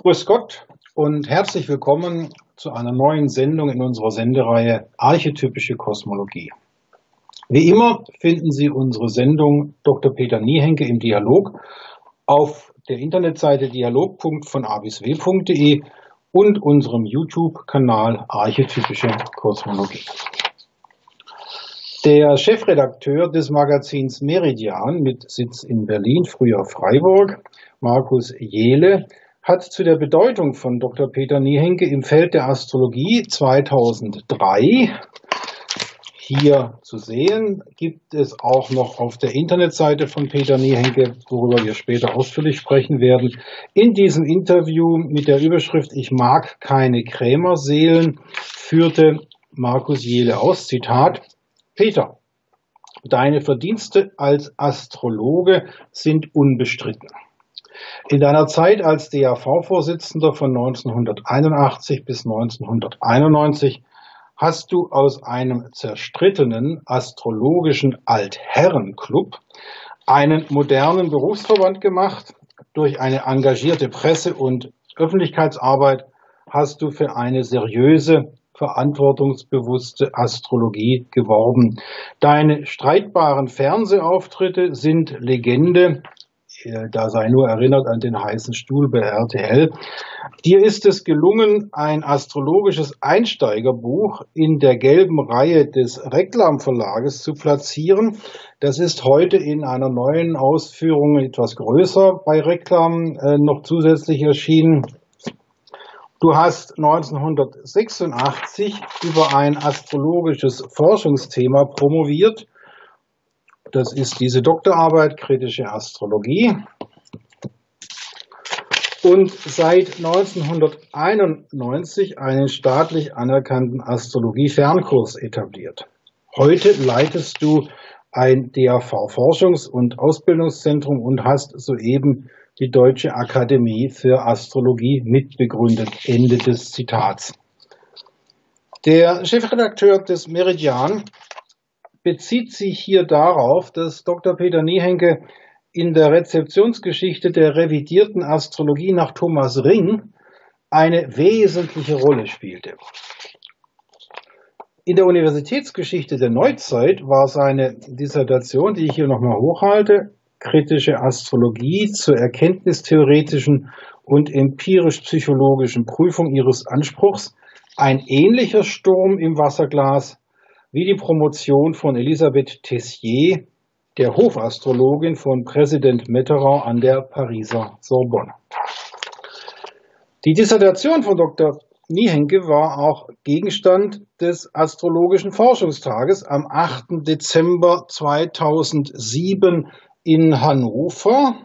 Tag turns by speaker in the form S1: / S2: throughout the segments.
S1: Grüß Gott und herzlich willkommen zu einer neuen Sendung in unserer Sendereihe Archetypische Kosmologie. Wie immer finden Sie unsere Sendung Dr. Peter Niehenke im Dialog auf der Internetseite dialog.von-a-w.de und unserem YouTube-Kanal Archetypische Kosmologie. Der Chefredakteur des Magazins Meridian mit Sitz in Berlin, früher Freiburg, Markus Jehle, hat zu der Bedeutung von Dr. Peter Niehenke im Feld der Astrologie 2003 hier zu sehen, gibt es auch noch auf der Internetseite von Peter Niehenke, worüber wir später ausführlich sprechen werden. In diesem Interview mit der Überschrift Ich mag keine Krämerseelen führte Markus Jehle aus, Zitat, Peter, deine Verdienste als Astrologe sind unbestritten. In deiner Zeit als DAV-Vorsitzender von 1981 bis 1991 hast du aus einem zerstrittenen astrologischen Altherrenclub einen modernen Berufsverband gemacht. Durch eine engagierte Presse- und Öffentlichkeitsarbeit hast du für eine seriöse, verantwortungsbewusste Astrologie geworben. Deine streitbaren Fernsehauftritte sind Legende da sei nur erinnert an den heißen Stuhl bei RTL. Dir ist es gelungen, ein astrologisches Einsteigerbuch in der gelben Reihe des Reklam Verlages zu platzieren. Das ist heute in einer neuen Ausführung etwas größer bei Reklam äh, noch zusätzlich erschienen. Du hast 1986 über ein astrologisches Forschungsthema promoviert das ist diese Doktorarbeit Kritische Astrologie. Und seit 1991 einen staatlich anerkannten Astrologie-Fernkurs etabliert. Heute leitest du ein DAV-Forschungs- und Ausbildungszentrum und hast soeben die Deutsche Akademie für Astrologie mitbegründet. Ende des Zitats. Der Chefredakteur des Meridian bezieht sich hier darauf, dass Dr. Peter Niehenke in der Rezeptionsgeschichte der revidierten Astrologie nach Thomas Ring eine wesentliche Rolle spielte. In der Universitätsgeschichte der Neuzeit war seine Dissertation, die ich hier nochmal hochhalte, kritische Astrologie zur erkenntnistheoretischen und empirisch-psychologischen Prüfung ihres Anspruchs, ein ähnlicher Sturm im Wasserglas wie die Promotion von Elisabeth Tessier, der Hofastrologin von Präsident Mitterrand an der Pariser Sorbonne. Die Dissertation von Dr. Niehenke war auch Gegenstand des Astrologischen Forschungstages am 8. Dezember 2007 in Hannover.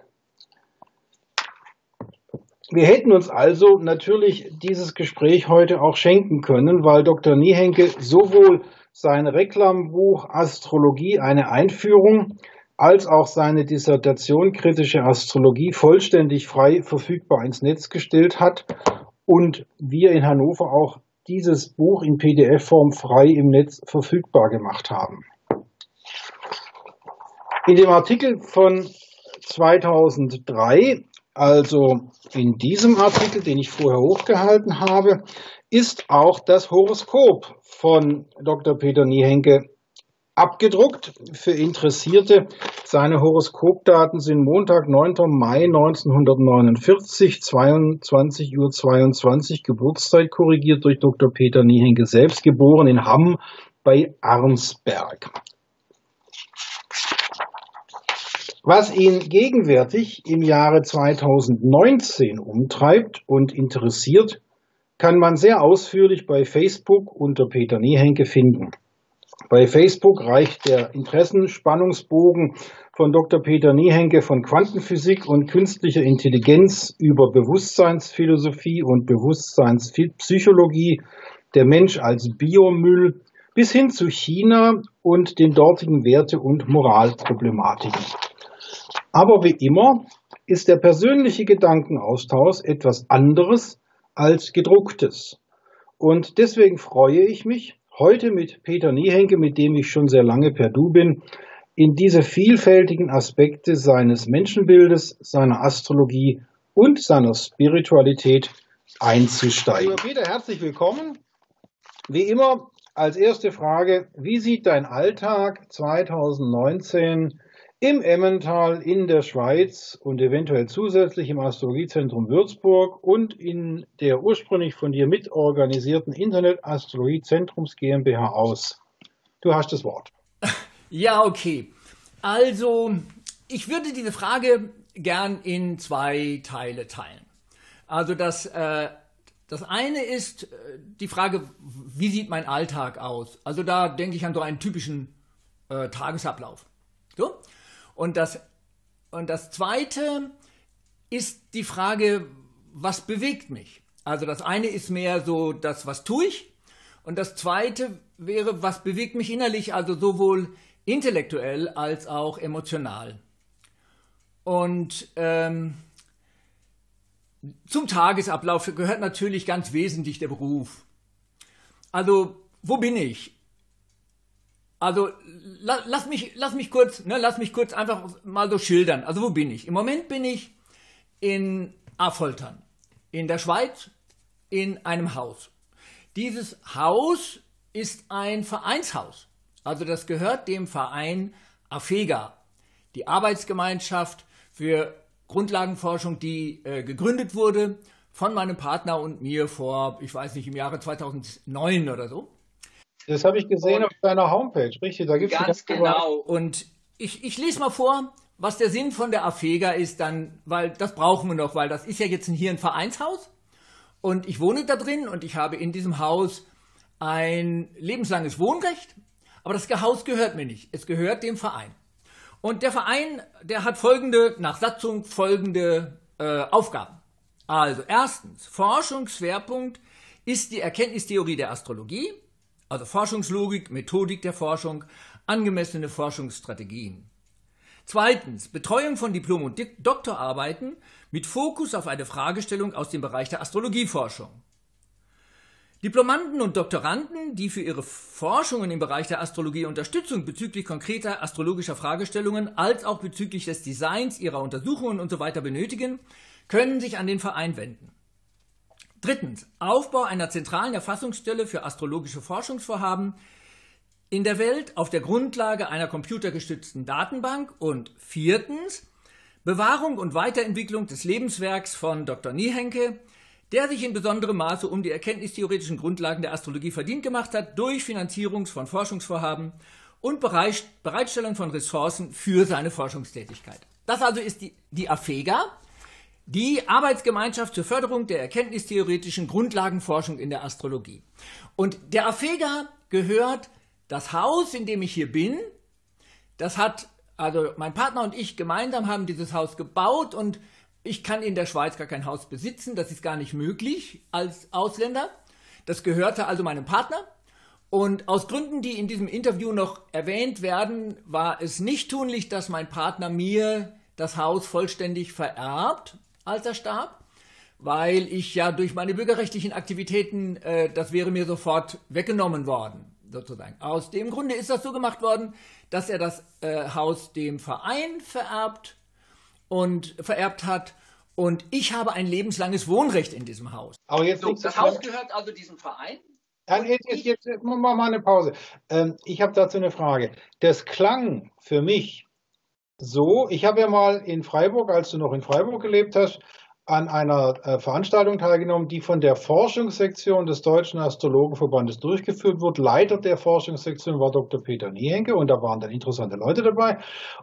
S1: Wir hätten uns also natürlich dieses Gespräch heute auch schenken können, weil Dr. Niehenke sowohl sein Reklambuch Astrologie eine Einführung als auch seine Dissertation Kritische Astrologie vollständig frei verfügbar ins Netz gestellt hat und wir in Hannover auch dieses Buch in PDF-Form frei im Netz verfügbar gemacht haben. In dem Artikel von 2003, also in diesem Artikel, den ich vorher hochgehalten habe, ist auch das Horoskop von Dr. Peter Niehenke abgedruckt für Interessierte. Seine Horoskopdaten sind Montag, 9. Mai 1949, 22 Uhr 22, Geburtszeit korrigiert durch Dr. Peter Niehenke selbst, geboren in Hamm bei Arnsberg. Was ihn gegenwärtig im Jahre 2019 umtreibt und interessiert, kann man sehr ausführlich bei Facebook unter Peter Niehenke finden. Bei Facebook reicht der Interessenspannungsbogen von Dr. Peter Niehenke von Quantenphysik und künstlicher Intelligenz über Bewusstseinsphilosophie und Bewusstseinspsychologie, der Mensch als Biomüll bis hin zu China und den dortigen Werte- und Moralproblematiken. Aber wie immer ist der persönliche Gedankenaustausch etwas anderes als gedrucktes. Und deswegen freue ich mich, heute mit Peter Niehenke, mit dem ich schon sehr lange per Du bin, in diese vielfältigen Aspekte seines Menschenbildes, seiner Astrologie und seiner Spiritualität einzusteigen. Lieber Peter, herzlich willkommen. Wie immer als erste Frage, wie sieht dein Alltag 2019 im Emmental in der Schweiz und eventuell zusätzlich im Astrologiezentrum Würzburg und in der ursprünglich von dir mitorganisierten Internet Astrologiezentrums GmbH aus? Du hast das Wort.
S2: Ja, okay. Also, ich würde diese Frage gern in zwei Teile teilen. Also das, äh, das eine ist äh, die Frage, wie sieht mein Alltag aus? Also da denke ich an so einen typischen äh, Tagesablauf. Und das, und das Zweite ist die Frage, was bewegt mich? Also das eine ist mehr so das, was tue ich? Und das Zweite wäre, was bewegt mich innerlich, also sowohl intellektuell als auch emotional. Und ähm, zum Tagesablauf gehört natürlich ganz wesentlich der Beruf. Also, wo bin ich? Also la, lass mich, lass mich kurz, ne, lass mich kurz einfach mal so schildern. Also wo bin ich? Im Moment bin ich in Affoltern, in der Schweiz, in einem Haus. Dieses Haus ist ein Vereinshaus. Also das gehört dem Verein AFEGA, die Arbeitsgemeinschaft für Grundlagenforschung, die äh, gegründet wurde von meinem Partner und mir vor, ich weiß nicht, im Jahre 2009 oder so.
S1: Das habe ich gesehen und auf deiner Homepage, richtig?
S2: Da gibt's ganz genau. Und ich, ich lese mal vor, was der Sinn von der AFEGA ist, dann, weil das brauchen wir noch, weil das ist ja jetzt hier ein Vereinshaus und ich wohne da drin und ich habe in diesem Haus ein lebenslanges Wohnrecht, aber das Haus gehört mir nicht. Es gehört dem Verein. Und der Verein, der hat folgende, nach Satzung folgende äh, Aufgaben. Also erstens, Forschungsschwerpunkt ist die Erkenntnistheorie der Astrologie also Forschungslogik, Methodik der Forschung, angemessene Forschungsstrategien. Zweitens, Betreuung von Diplom- und Doktorarbeiten mit Fokus auf eine Fragestellung aus dem Bereich der Astrologieforschung. Diplomanden und Doktoranden, die für ihre Forschungen im Bereich der Astrologie Unterstützung bezüglich konkreter astrologischer Fragestellungen als auch bezüglich des Designs ihrer Untersuchungen usw. So benötigen, können sich an den Verein wenden. Drittens, Aufbau einer zentralen Erfassungsstelle für astrologische Forschungsvorhaben in der Welt auf der Grundlage einer computergestützten Datenbank. Und viertens, Bewahrung und Weiterentwicklung des Lebenswerks von Dr. Niehenke, der sich in besonderem Maße um die erkenntnistheoretischen Grundlagen der Astrologie verdient gemacht hat, durch Finanzierung von Forschungsvorhaben und Bereitstellung von Ressourcen für seine Forschungstätigkeit. Das also ist die, die AFEGA, die Arbeitsgemeinschaft zur Förderung der erkenntnistheoretischen Grundlagenforschung in der Astrologie. Und der AFEGA gehört das Haus, in dem ich hier bin. Das hat, also mein Partner und ich gemeinsam haben dieses Haus gebaut und ich kann in der Schweiz gar kein Haus besitzen. Das ist gar nicht möglich als Ausländer. Das gehörte also meinem Partner. Und aus Gründen, die in diesem Interview noch erwähnt werden, war es nicht tunlich, dass mein Partner mir das Haus vollständig vererbt, als er starb, weil ich ja durch meine bürgerrechtlichen Aktivitäten, äh, das wäre mir sofort weggenommen worden, sozusagen. Aus dem Grunde ist das so gemacht worden, dass er das äh, Haus dem Verein vererbt und vererbt hat und ich habe ein lebenslanges Wohnrecht in diesem Haus.
S1: Aber jetzt so, das Haus gehört also diesem Verein? Dann jetzt, jetzt, jetzt machen wir mal eine Pause. Ähm, ich habe dazu eine Frage. Das klang für mich so, ich habe ja mal in Freiburg, als du noch in Freiburg gelebt hast, an einer äh, Veranstaltung teilgenommen, die von der Forschungssektion des Deutschen Astrologenverbandes durchgeführt wurde. Leiter der Forschungssektion war Dr. Peter Niehenke und da waren dann interessante Leute dabei.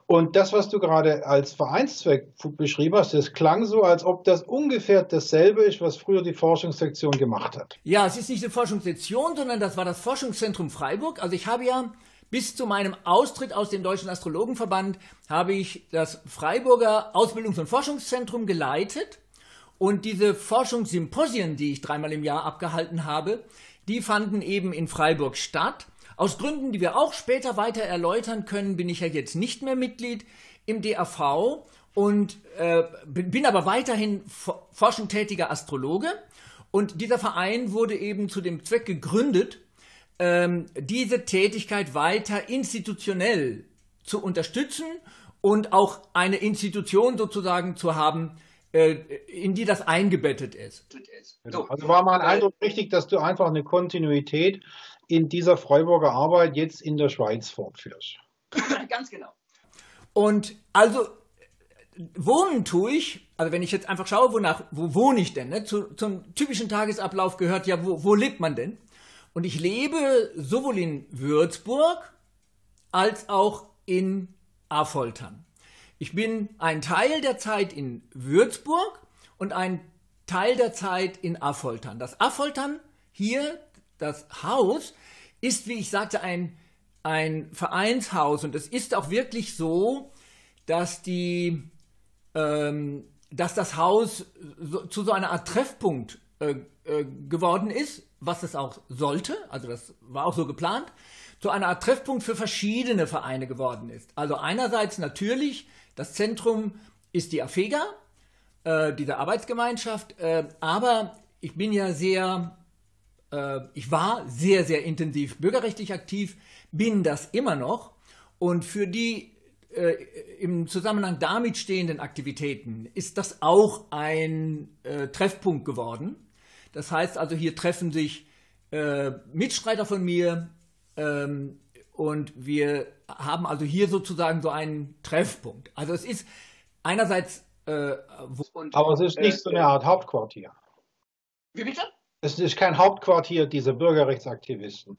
S1: Und das, was du gerade als Vereinszweck beschrieben hast, das klang so, als ob das ungefähr dasselbe ist, was früher die Forschungssektion gemacht hat.
S2: Ja, es ist nicht die Forschungssektion, sondern das war das Forschungszentrum Freiburg. Also ich habe ja bis zu meinem Austritt aus dem Deutschen Astrologenverband habe ich das Freiburger Ausbildungs- und Forschungszentrum geleitet. Und diese Forschungssymposien, die ich dreimal im Jahr abgehalten habe, die fanden eben in Freiburg statt. Aus Gründen, die wir auch später weiter erläutern können, bin ich ja jetzt nicht mehr Mitglied im DAV und äh, bin aber weiterhin forschend tätiger Astrologe. Und dieser Verein wurde eben zu dem Zweck gegründet, ähm, diese Tätigkeit weiter institutionell zu unterstützen und auch eine Institution sozusagen zu haben, äh, in die das eingebettet ist.
S1: So. Also war mein Eindruck richtig, dass du einfach eine Kontinuität in dieser Freiburger Arbeit jetzt in der Schweiz fortführst.
S2: Ganz genau. Und also wohnen tue ich, also wenn ich jetzt einfach schaue, wonach, wo wohne ich denn? Ne? Zu, zum typischen Tagesablauf gehört ja, wo, wo lebt man denn? Und ich lebe sowohl in Würzburg als auch in Affoltern. Ich bin ein Teil der Zeit in Würzburg und ein Teil der Zeit in Affoltern. Das Affoltern hier, das Haus, ist, wie ich sagte, ein, ein Vereinshaus und es ist auch wirklich so, dass die, ähm, dass das Haus so, zu so einer Art Treffpunkt äh, äh, geworden ist, was es auch sollte, also das war auch so geplant, zu einer Art Treffpunkt für verschiedene Vereine geworden ist. Also einerseits natürlich, das Zentrum ist die AFEGA, äh, diese Arbeitsgemeinschaft, äh, aber ich bin ja sehr, äh, ich war sehr, sehr intensiv bürgerrechtlich aktiv, bin das immer noch und für die äh, im Zusammenhang damit stehenden Aktivitäten ist das auch ein äh, Treffpunkt geworden. Das heißt also, hier treffen sich äh, Mitstreiter von mir ähm, und wir haben also hier sozusagen so einen Treffpunkt. Also es ist einerseits. Äh,
S1: und, Aber es ist nicht äh, so eine Art Hauptquartier.
S2: Wie bitte?
S1: Es ist kein Hauptquartier dieser Bürgerrechtsaktivisten.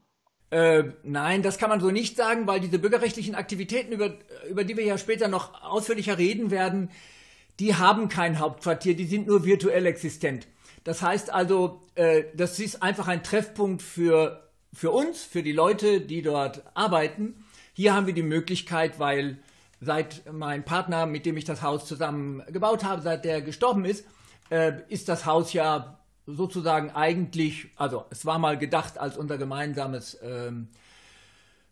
S2: Äh, nein, das kann man so nicht sagen, weil diese bürgerrechtlichen Aktivitäten, über, über die wir ja später noch ausführlicher reden werden, die haben kein Hauptquartier, die sind nur virtuell existent. Das heißt also, äh, das ist einfach ein Treffpunkt für, für uns, für die Leute, die dort arbeiten. Hier haben wir die Möglichkeit, weil seit mein Partner, mit dem ich das Haus zusammen gebaut habe, seit der gestorben ist, äh, ist das Haus ja sozusagen eigentlich, also es war mal gedacht als unser gemeinsames ähm,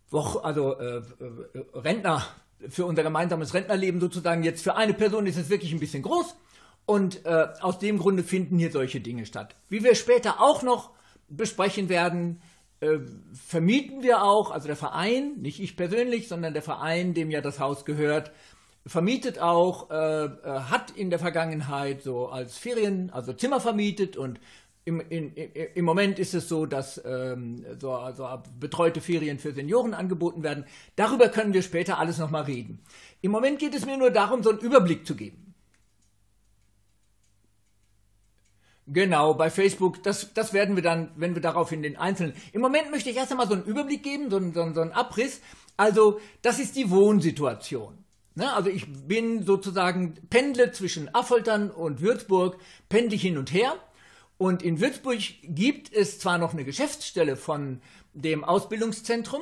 S2: Woch, also äh, äh, Rentner, für unser gemeinsames Rentnerleben sozusagen. Jetzt für eine Person ist es wirklich ein bisschen groß und äh, aus dem Grunde finden hier solche Dinge statt. Wie wir später auch noch besprechen werden, äh, vermieten wir auch, also der Verein, nicht ich persönlich, sondern der Verein, dem ja das Haus gehört, vermietet auch, äh, äh, hat in der Vergangenheit so als Ferien, also Zimmer vermietet und im, in, im Moment ist es so, dass ähm, so also betreute Ferien für Senioren angeboten werden. Darüber können wir später alles nochmal reden. Im Moment geht es mir nur darum, so einen Überblick zu geben. Genau, bei Facebook, das, das werden wir dann, wenn wir darauf in den Einzelnen. Im Moment möchte ich erst einmal so einen Überblick geben, so einen, so einen Abriss. Also, das ist die Wohnsituation. Ne? Also ich bin sozusagen, pendle zwischen Affoltern und Würzburg, pendle ich hin und her. Und in Würzburg gibt es zwar noch eine Geschäftsstelle von dem Ausbildungszentrum,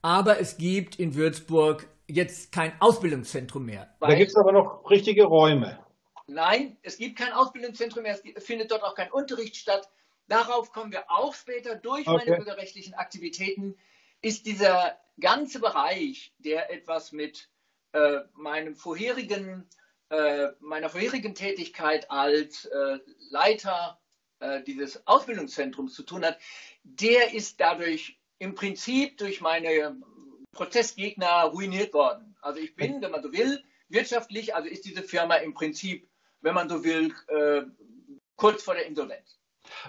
S2: aber es gibt in Würzburg jetzt kein Ausbildungszentrum mehr.
S1: Da gibt es aber noch richtige Räume.
S2: Nein, es gibt kein Ausbildungszentrum mehr, es findet dort auch kein Unterricht statt. Darauf kommen wir auch später durch okay. meine bürgerrechtlichen Aktivitäten. Ist dieser ganze Bereich, der etwas mit äh, meinem vorherigen, äh, meiner vorherigen Tätigkeit als äh, Leiter äh, dieses Ausbildungszentrums zu tun hat, der ist dadurch im Prinzip durch meine Prozessgegner ruiniert worden. Also ich bin, wenn man so will, wirtschaftlich, also ist diese Firma im Prinzip, wenn man so will, äh, kurz vor der Insolvenz.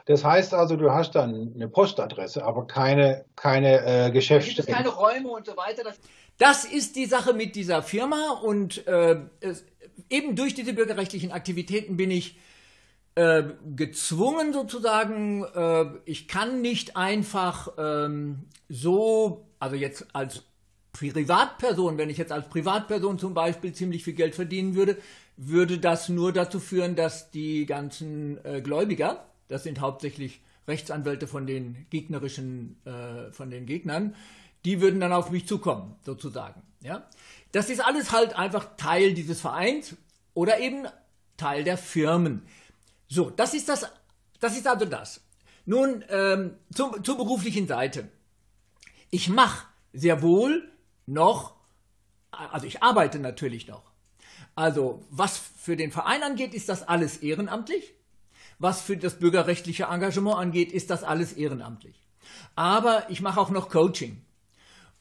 S1: Das heißt also, du hast dann eine Postadresse, aber keine, keine äh, Geschäftsstelle.
S2: keine Räume und so weiter. Das, das ist die Sache mit dieser Firma und äh, es, eben durch diese bürgerrechtlichen Aktivitäten bin ich äh, gezwungen sozusagen, äh, ich kann nicht einfach ähm, so, also jetzt als Privatperson, wenn ich jetzt als Privatperson zum Beispiel ziemlich viel Geld verdienen würde, würde das nur dazu führen, dass die ganzen äh, Gläubiger, das sind hauptsächlich Rechtsanwälte von den gegnerischen, äh, von den Gegnern, die würden dann auf mich zukommen, sozusagen. Ja? Das ist alles halt einfach Teil dieses Vereins oder eben Teil der Firmen. So, das ist das, das ist also das. Nun ähm, zum, zur beruflichen Seite. Ich mache sehr wohl noch, also ich arbeite natürlich noch. Also was für den Verein angeht, ist das alles ehrenamtlich. Was für das bürgerrechtliche Engagement angeht, ist das alles ehrenamtlich. Aber ich mache auch noch Coaching.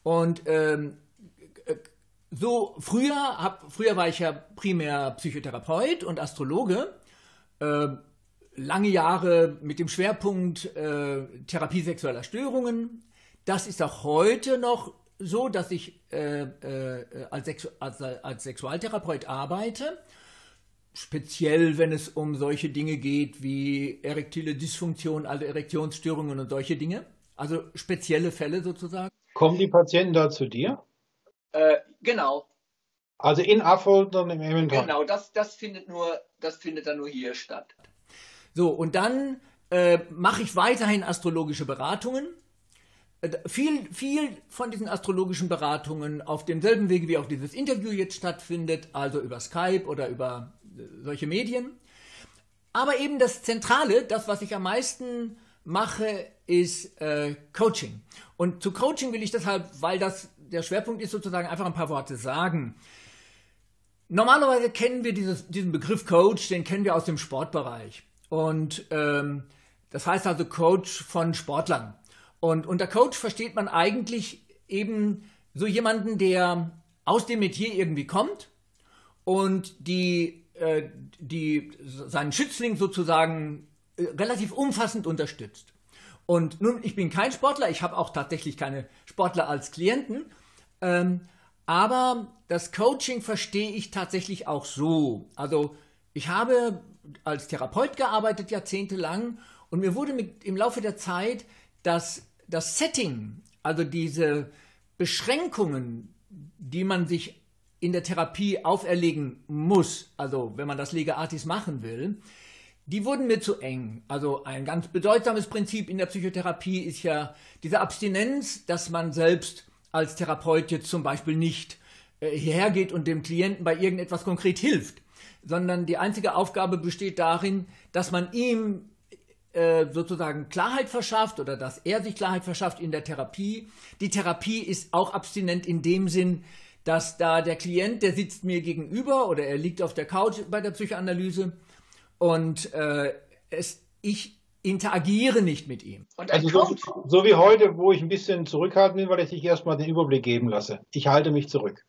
S2: Und ähm, so früher, hab, früher war ich ja primär Psychotherapeut und Astrologe. Äh, lange Jahre mit dem Schwerpunkt äh, Therapie sexueller Störungen. Das ist auch heute noch so, dass ich äh, äh, als, Sexu als, als Sexualtherapeut arbeite. Speziell, wenn es um solche Dinge geht wie erektile Dysfunktion, also Erektionsstörungen und solche Dinge. Also spezielle Fälle sozusagen.
S1: Kommen die Patienten da zu dir?
S2: Äh, genau.
S1: Also in Affolter und im Emmental?
S2: Genau, das, das, findet nur, das findet dann nur hier statt. So, und dann äh, mache ich weiterhin astrologische Beratungen. Äh, viel, viel von diesen astrologischen Beratungen auf demselben Wege, wie auch dieses Interview jetzt stattfindet, also über Skype oder über äh, solche Medien. Aber eben das Zentrale, das, was ich am meisten mache, ist äh, Coaching. Und zu Coaching will ich deshalb, weil das der Schwerpunkt ist, sozusagen einfach ein paar Worte sagen. Normalerweise kennen wir dieses, diesen Begriff Coach, den kennen wir aus dem Sportbereich. Und ähm, das heißt also Coach von Sportlern. Und unter Coach versteht man eigentlich eben so jemanden, der aus dem Metier irgendwie kommt und die, äh, die seinen Schützling sozusagen äh, relativ umfassend unterstützt. Und nun, ich bin kein Sportler, ich habe auch tatsächlich keine Sportler als Klienten, ähm, aber das Coaching verstehe ich tatsächlich auch so. Also ich habe als Therapeut gearbeitet jahrzehntelang und mir wurde mit, im Laufe der Zeit das, das Setting, also diese Beschränkungen, die man sich in der Therapie auferlegen muss, also wenn man das Lega Artis machen will, die wurden mir zu eng. Also ein ganz bedeutsames Prinzip in der Psychotherapie ist ja diese Abstinenz, dass man selbst als Therapeut jetzt zum Beispiel nicht äh, hierher geht und dem Klienten bei irgendetwas konkret hilft, sondern die einzige Aufgabe besteht darin, dass man ihm äh, sozusagen Klarheit verschafft oder dass er sich Klarheit verschafft in der Therapie. Die Therapie ist auch abstinent in dem Sinn, dass da der Klient, der sitzt mir gegenüber oder er liegt auf der Couch bei der Psychoanalyse und äh, es, ich interagiere nicht mit ihm.
S1: also so, so, wie heute, wo ich ein bisschen zurückhalten will, weil ich dich erstmal den Überblick geben lasse. Ich halte mich zurück.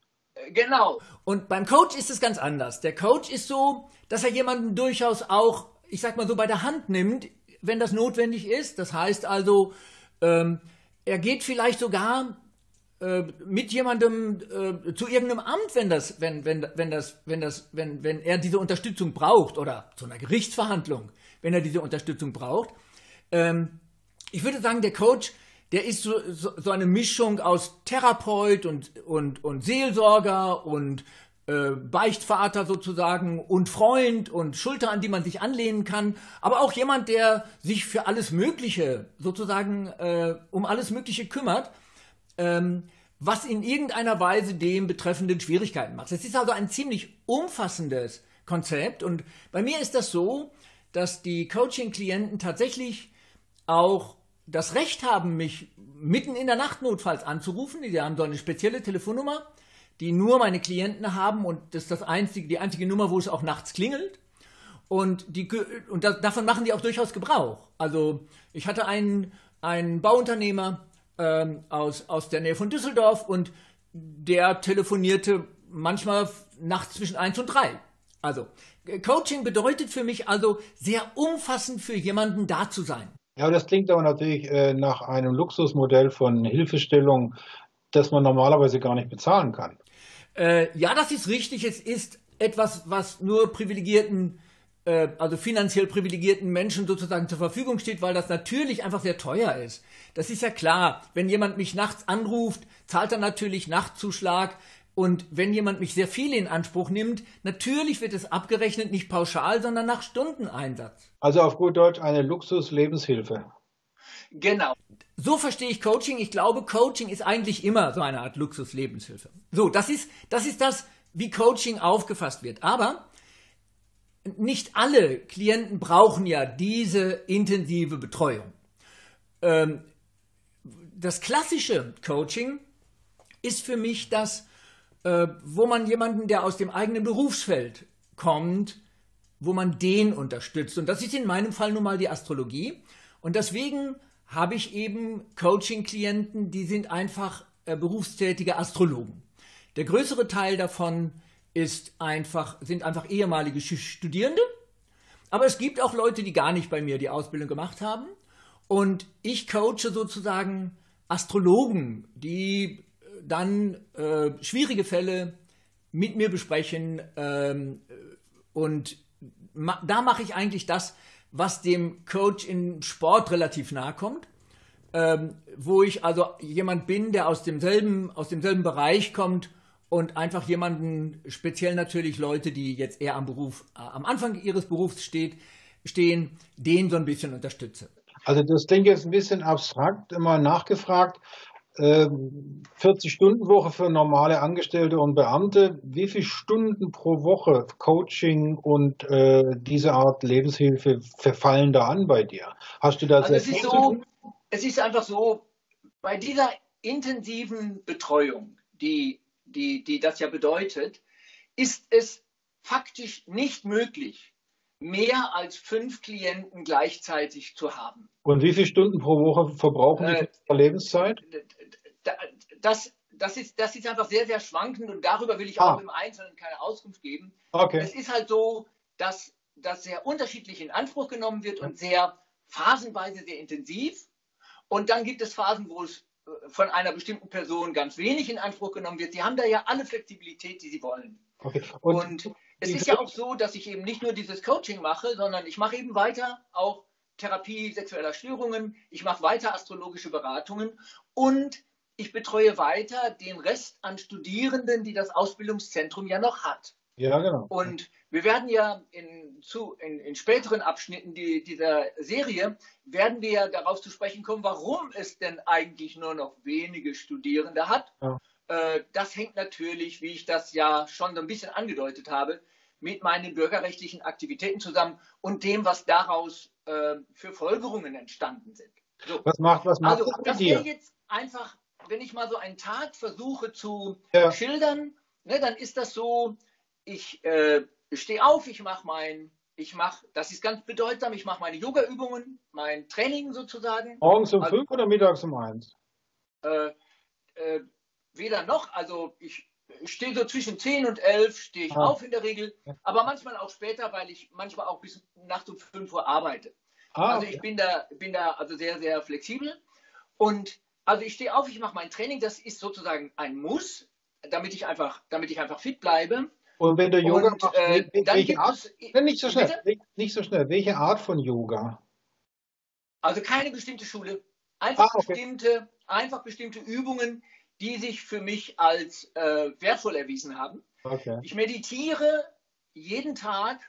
S2: Genau. Und beim Coach ist es ganz anders. Der Coach ist so, dass er jemanden durchaus auch, ich sag mal so, bei der Hand nimmt, wenn das notwendig ist. Das heißt also, ähm, er geht vielleicht sogar äh, mit jemandem äh, zu irgendeinem Amt, wenn das, wenn, wenn, wenn das, wenn das, wenn, wenn er diese Unterstützung braucht oder zu einer Gerichtsverhandlung, wenn er diese Unterstützung braucht. Ähm, ich würde sagen, der Coach der ist so, so, so eine Mischung aus Therapeut und, und, und Seelsorger und äh, Beichtvater sozusagen und Freund und Schulter, an die man sich anlehnen kann, aber auch jemand, der sich für alles Mögliche sozusagen äh, um alles Mögliche kümmert, ähm, was in irgendeiner Weise dem Betreffenden Schwierigkeiten macht. Es ist also ein ziemlich umfassendes Konzept und bei mir ist das so, dass die Coaching-Klienten tatsächlich auch das Recht haben, mich mitten in der Nacht notfalls anzurufen. Die haben so eine spezielle Telefonnummer, die nur meine Klienten haben und das ist das einzige, die einzige Nummer, wo es auch nachts klingelt. Und, die, und das, davon machen die auch durchaus Gebrauch. Also ich hatte einen, einen Bauunternehmer ähm, aus, aus der Nähe von Düsseldorf und der telefonierte manchmal nachts zwischen 1 und 3. Also Coaching bedeutet für mich also sehr umfassend für jemanden da zu sein.
S1: Ja, das klingt aber natürlich äh, nach einem Luxusmodell von Hilfestellung, das man normalerweise gar nicht bezahlen kann.
S2: Äh, ja, das ist richtig. Es ist etwas, was nur privilegierten, äh, also finanziell privilegierten Menschen sozusagen zur Verfügung steht, weil das natürlich einfach sehr teuer ist. Das ist ja klar. Wenn jemand mich nachts anruft, zahlt er natürlich Nachtzuschlag. Und wenn jemand mich sehr viel in Anspruch nimmt, natürlich wird es abgerechnet nicht pauschal, sondern nach Stundeneinsatz.
S1: Also auf gut Deutsch eine Luxus-Lebenshilfe.
S2: Genau. So verstehe ich Coaching. Ich glaube, Coaching ist eigentlich immer so eine Art Luxus-Lebenshilfe. So, das ist, das ist das, wie Coaching aufgefasst wird. Aber nicht alle Klienten brauchen ja diese intensive Betreuung. Ähm, das klassische Coaching ist für mich das äh, wo man jemanden, der aus dem eigenen Berufsfeld kommt, wo man den unterstützt. Und das ist in meinem Fall nun mal die Astrologie. Und deswegen habe ich eben Coaching-Klienten, die sind einfach äh, berufstätige Astrologen.
S3: Der größere Teil davon ist einfach, sind einfach ehemalige Studierende. Aber es gibt auch Leute, die gar nicht bei mir die Ausbildung gemacht haben. Und ich coache sozusagen Astrologen, die dann äh, schwierige Fälle mit mir besprechen. Ähm, und ma da mache ich eigentlich das, was dem Coach in Sport relativ nahe kommt. Ähm, wo ich also jemand bin, der aus demselben, aus demselben Bereich kommt und einfach jemanden, speziell natürlich Leute, die jetzt eher am Beruf, äh, am Anfang ihres Berufs steht, stehen, den so ein bisschen unterstütze.
S1: Also das klingt jetzt ein bisschen abstrakt, immer nachgefragt. 40-Stunden-Woche ähm, für normale Angestellte und Beamte. Wie viele Stunden pro Woche Coaching und äh, diese Art Lebenshilfe verfallen da an bei dir? Hast du da
S2: also es ist so, Es ist einfach so, bei dieser intensiven Betreuung, die, die, die das ja bedeutet, ist es faktisch nicht möglich, mehr als fünf Klienten gleichzeitig zu haben.
S1: Und wie viele Stunden pro Woche verbrauchen die äh, Lebenszeit?
S2: Das, das, ist, das ist einfach sehr, sehr schwankend und darüber will ich ah. auch im Einzelnen keine Auskunft geben. Okay. Es ist halt so, dass das sehr unterschiedlich in Anspruch genommen wird und sehr phasenweise sehr intensiv. Und dann gibt es Phasen, wo es äh, von einer bestimmten Person ganz wenig in Anspruch genommen wird. Die haben da ja alle Flexibilität, die sie wollen. Okay. Und, und es ist ja auch so, dass ich eben nicht nur dieses Coaching mache, sondern ich mache eben weiter auch Therapie sexueller Störungen, ich mache weiter astrologische Beratungen und ich betreue weiter den Rest an Studierenden, die das Ausbildungszentrum ja noch hat.
S1: Ja, genau.
S2: Und wir werden ja in, zu, in, in späteren Abschnitten die, dieser Serie, werden wir ja darauf zu sprechen kommen, warum es denn eigentlich nur noch wenige Studierende hat. Ja. Äh, das hängt natürlich, wie ich das ja schon so ein bisschen angedeutet habe, mit meinen bürgerrechtlichen Aktivitäten zusammen und dem, was daraus äh, für Folgerungen entstanden sind.
S1: So. Was macht, was macht
S2: also, das wäre jetzt einfach, wenn ich mal so einen Tag versuche zu ja. schildern, ne, dann ist das so, ich äh, stehe auf, ich mache mein, ich mache, das ist ganz bedeutsam, ich mache meine Yoga-Übungen, mein Training sozusagen.
S1: Morgens um also, fünf oder mittags um eins?
S2: Äh, äh, weder noch, also ich stehe so zwischen 10 und 11, stehe ich ah. auf in der Regel, aber manchmal auch später, weil ich manchmal auch bis nachts um 5 Uhr arbeite. Ah, also ich bin da, bin da also sehr, sehr flexibel. Und also ich stehe auf, ich mache mein Training, das ist sozusagen ein Muss, damit ich einfach, damit ich einfach fit bleibe.
S1: Und wenn du Yoga und, machst, äh, welche Art? Es, nicht so schnell, bitte? nicht so schnell. Welche Art von Yoga?
S2: Also keine bestimmte Schule. Einfach ah, okay. bestimmte, einfach bestimmte Übungen, die sich für mich als äh, wertvoll erwiesen haben. Okay. Ich meditiere jeden Tag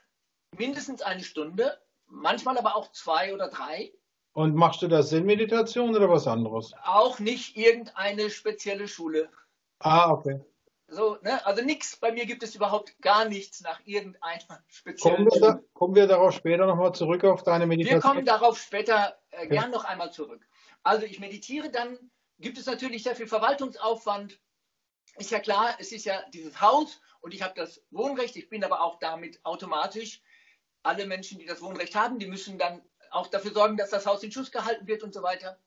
S2: mindestens eine Stunde, manchmal aber auch zwei oder drei.
S1: Und machst du das Sinnmeditation oder was anderes?
S2: Auch nicht irgendeine spezielle Schule.
S1: Ah, okay.
S2: So, ne? Also nichts, bei mir gibt es überhaupt gar nichts nach irgendeiner speziellen
S1: kommen wir, da, kommen wir darauf später nochmal zurück auf deine Meditation?
S2: Wir kommen darauf später äh, gern noch einmal zurück. Also ich meditiere dann gibt es natürlich sehr viel Verwaltungsaufwand. Ist ja klar, es ist ja dieses Haus und ich habe das Wohnrecht. Ich bin aber auch damit automatisch, alle Menschen, die das Wohnrecht haben, die müssen dann auch dafür sorgen, dass das Haus in Schuss gehalten wird und so weiter.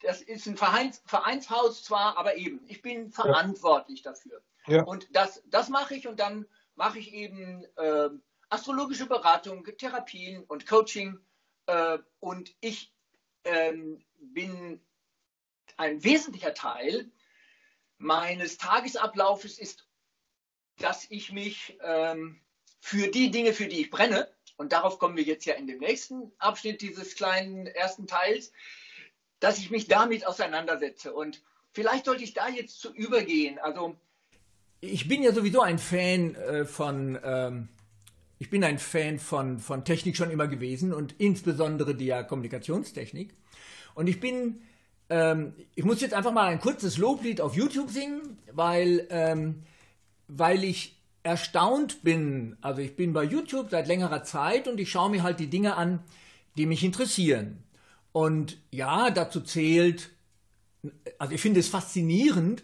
S2: Das ist ein Vereins, Vereinshaus zwar, aber eben, ich bin verantwortlich ja. dafür. Ja. Und das, das mache ich und dann mache ich eben äh, astrologische Beratung, Therapien und Coaching. Äh, und ich ähm, bin ein wesentlicher Teil meines Tagesablaufes ist, dass ich mich ähm, für die Dinge, für die ich brenne, und darauf kommen wir jetzt ja in dem nächsten Abschnitt dieses kleinen ersten Teils, dass ich mich damit auseinandersetze. Und vielleicht sollte ich da jetzt zu übergehen. Also
S3: ich bin ja sowieso ein Fan äh, von, ähm, ich bin ein Fan von, von Technik schon immer gewesen und insbesondere der Kommunikationstechnik. Und ich bin ähm, ich muss jetzt einfach mal ein kurzes Loblied auf YouTube singen, weil, ähm, weil ich erstaunt bin. Also ich bin bei YouTube seit längerer Zeit und ich schaue mir halt die Dinge an, die mich interessieren. Und ja, dazu zählt, also ich finde es faszinierend,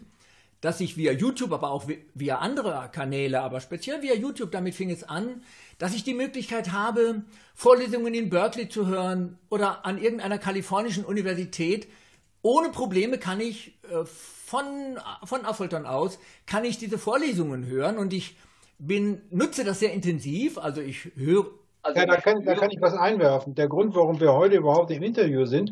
S3: dass ich via YouTube, aber auch via andere Kanäle, aber speziell via YouTube, damit fing es an, dass ich die Möglichkeit habe, Vorlesungen in Berkeley zu hören oder an irgendeiner kalifornischen Universität
S2: ohne Probleme kann ich äh, von, von Affoltern aus, kann ich diese Vorlesungen hören und ich bin, nutze das sehr intensiv. Also ich höre.
S1: Also ja, da kann, da kann ich was einwerfen. Der Grund, warum wir heute überhaupt im Interview sind,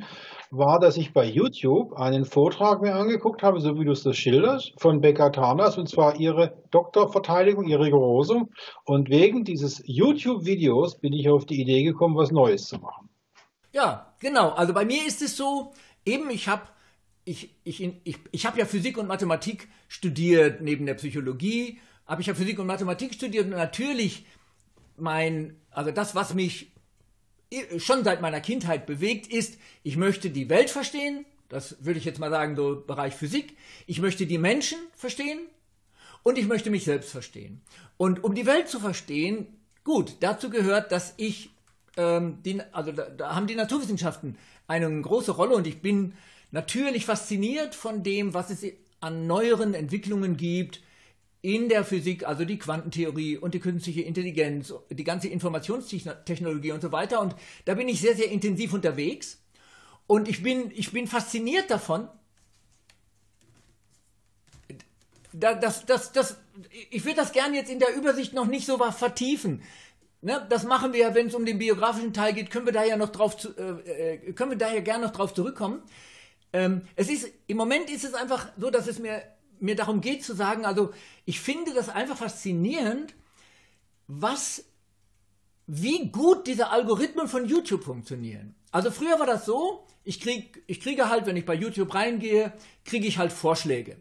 S1: war, dass ich bei YouTube einen Vortrag mir angeguckt habe, so wie du es das schilderst, von Becca Tarnas, und zwar ihre Doktorverteidigung, ihre rigorose. Und wegen dieses YouTube-Videos bin ich auf die Idee gekommen, was Neues zu machen.
S2: Ja, genau. Also bei mir ist es so, eben ich habe ich, ich, ich, ich habe ja Physik und Mathematik studiert neben der Psychologie, habe ich ja Physik und Mathematik studiert und natürlich mein, also das, was mich schon seit meiner Kindheit bewegt, ist, ich möchte die Welt verstehen, das würde ich jetzt mal sagen, so Bereich Physik, ich möchte die Menschen verstehen und ich möchte mich selbst verstehen. Und um die Welt zu verstehen, gut, dazu gehört, dass ich, ähm, die, also da, da haben die Naturwissenschaften eine große Rolle und ich bin natürlich fasziniert von dem, was es an neueren Entwicklungen gibt in der Physik, also die Quantentheorie und die künstliche Intelligenz, die ganze Informationstechnologie und so weiter. Und da bin ich sehr, sehr intensiv unterwegs. Und ich bin, ich bin fasziniert davon. Das, das, das, ich würde das gerne jetzt in der Übersicht noch nicht so vertiefen. Ne, das machen wir ja, wenn es um den biografischen Teil geht, können wir da ja noch drauf, zu, äh, äh können wir da ja gerne noch drauf zurückkommen. Ähm, es ist, im Moment ist es einfach so, dass es mir, mir darum geht zu sagen, also ich finde das einfach faszinierend, was, wie gut diese Algorithmen von YouTube funktionieren. Also früher war das so, ich, krieg, ich kriege halt, wenn ich bei YouTube reingehe, kriege ich halt Vorschläge.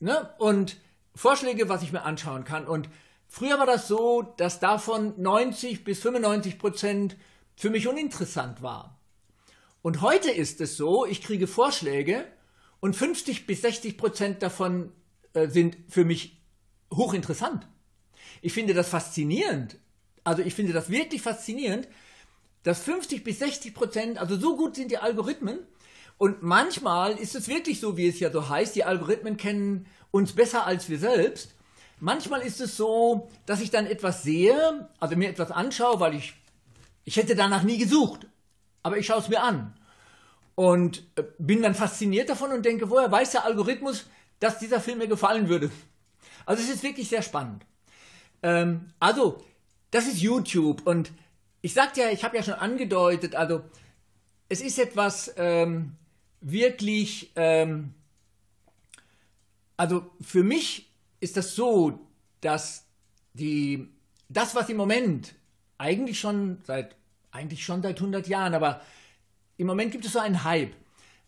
S2: Ne? Und Vorschläge, was ich mir anschauen kann. Und früher war das so, dass davon 90 bis 95 Prozent für mich uninteressant war. Und heute ist es so, ich kriege Vorschläge und 50 bis 60 Prozent davon äh, sind für mich hochinteressant. Ich finde das faszinierend. Also ich finde das wirklich faszinierend, dass 50 bis 60 Prozent, also so gut sind die Algorithmen. Und manchmal ist es wirklich so, wie es ja so heißt, die Algorithmen kennen uns besser als wir selbst. Manchmal ist es so, dass ich dann etwas sehe, also mir etwas anschaue, weil ich, ich hätte danach nie gesucht aber ich schaue es mir an und äh, bin dann fasziniert davon und denke, woher weiß der Algorithmus, dass dieser Film mir gefallen würde? Also es ist wirklich sehr spannend. Ähm, also, das ist YouTube und ich sagte ja, ich habe ja schon angedeutet, also es ist etwas ähm, wirklich, ähm, also für mich ist das so, dass die, das, was im Moment eigentlich schon seit eigentlich schon seit 100 Jahren, aber im Moment gibt es so einen Hype.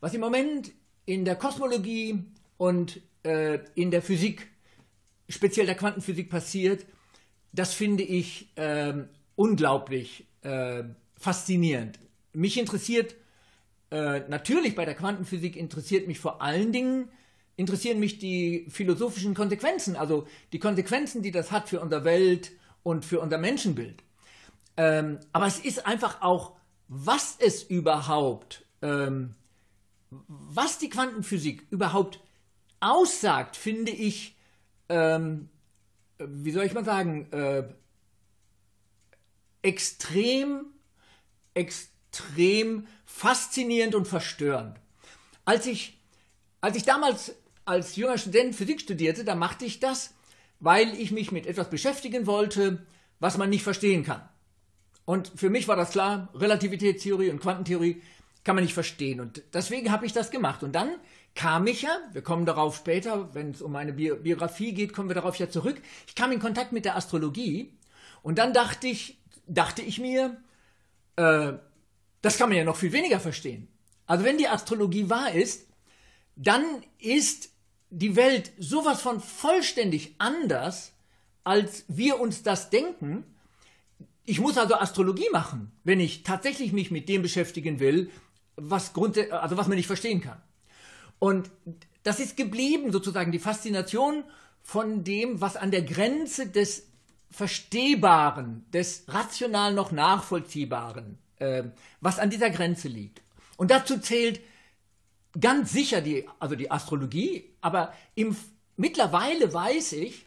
S2: Was im Moment in der Kosmologie und äh, in der Physik, speziell der Quantenphysik passiert, das finde ich äh, unglaublich äh, faszinierend. Mich interessiert äh, natürlich bei der Quantenphysik interessiert mich vor allen Dingen interessieren mich die philosophischen Konsequenzen, also die Konsequenzen, die das hat für unsere Welt und für unser Menschenbild. Ähm, aber es ist einfach auch, was es überhaupt, ähm, was die Quantenphysik überhaupt aussagt, finde ich, ähm, wie soll ich mal sagen, äh, extrem, extrem faszinierend und verstörend. Als ich, als ich damals als junger Student Physik studierte, da machte ich das, weil ich mich mit etwas beschäftigen wollte, was man nicht verstehen kann. Und für mich war das klar, Relativitätstheorie und Quantentheorie kann man nicht verstehen. Und deswegen habe ich das gemacht. Und dann kam ich ja, wir kommen darauf später, wenn es um meine Biografie geht, kommen wir darauf ja zurück. Ich kam in Kontakt mit der Astrologie und dann dachte ich, dachte ich mir, äh, das kann man ja noch viel weniger verstehen. Also wenn die Astrologie wahr ist, dann ist die Welt sowas von vollständig anders, als wir uns das denken. Ich muss also Astrologie machen, wenn ich tatsächlich mich mit dem beschäftigen will, was, Grund, also was man nicht verstehen kann. Und das ist geblieben, sozusagen die Faszination von dem, was an der Grenze des Verstehbaren, des rational noch Nachvollziehbaren, äh, was an dieser Grenze liegt. Und dazu zählt ganz sicher die, also die Astrologie, aber im, mittlerweile weiß ich,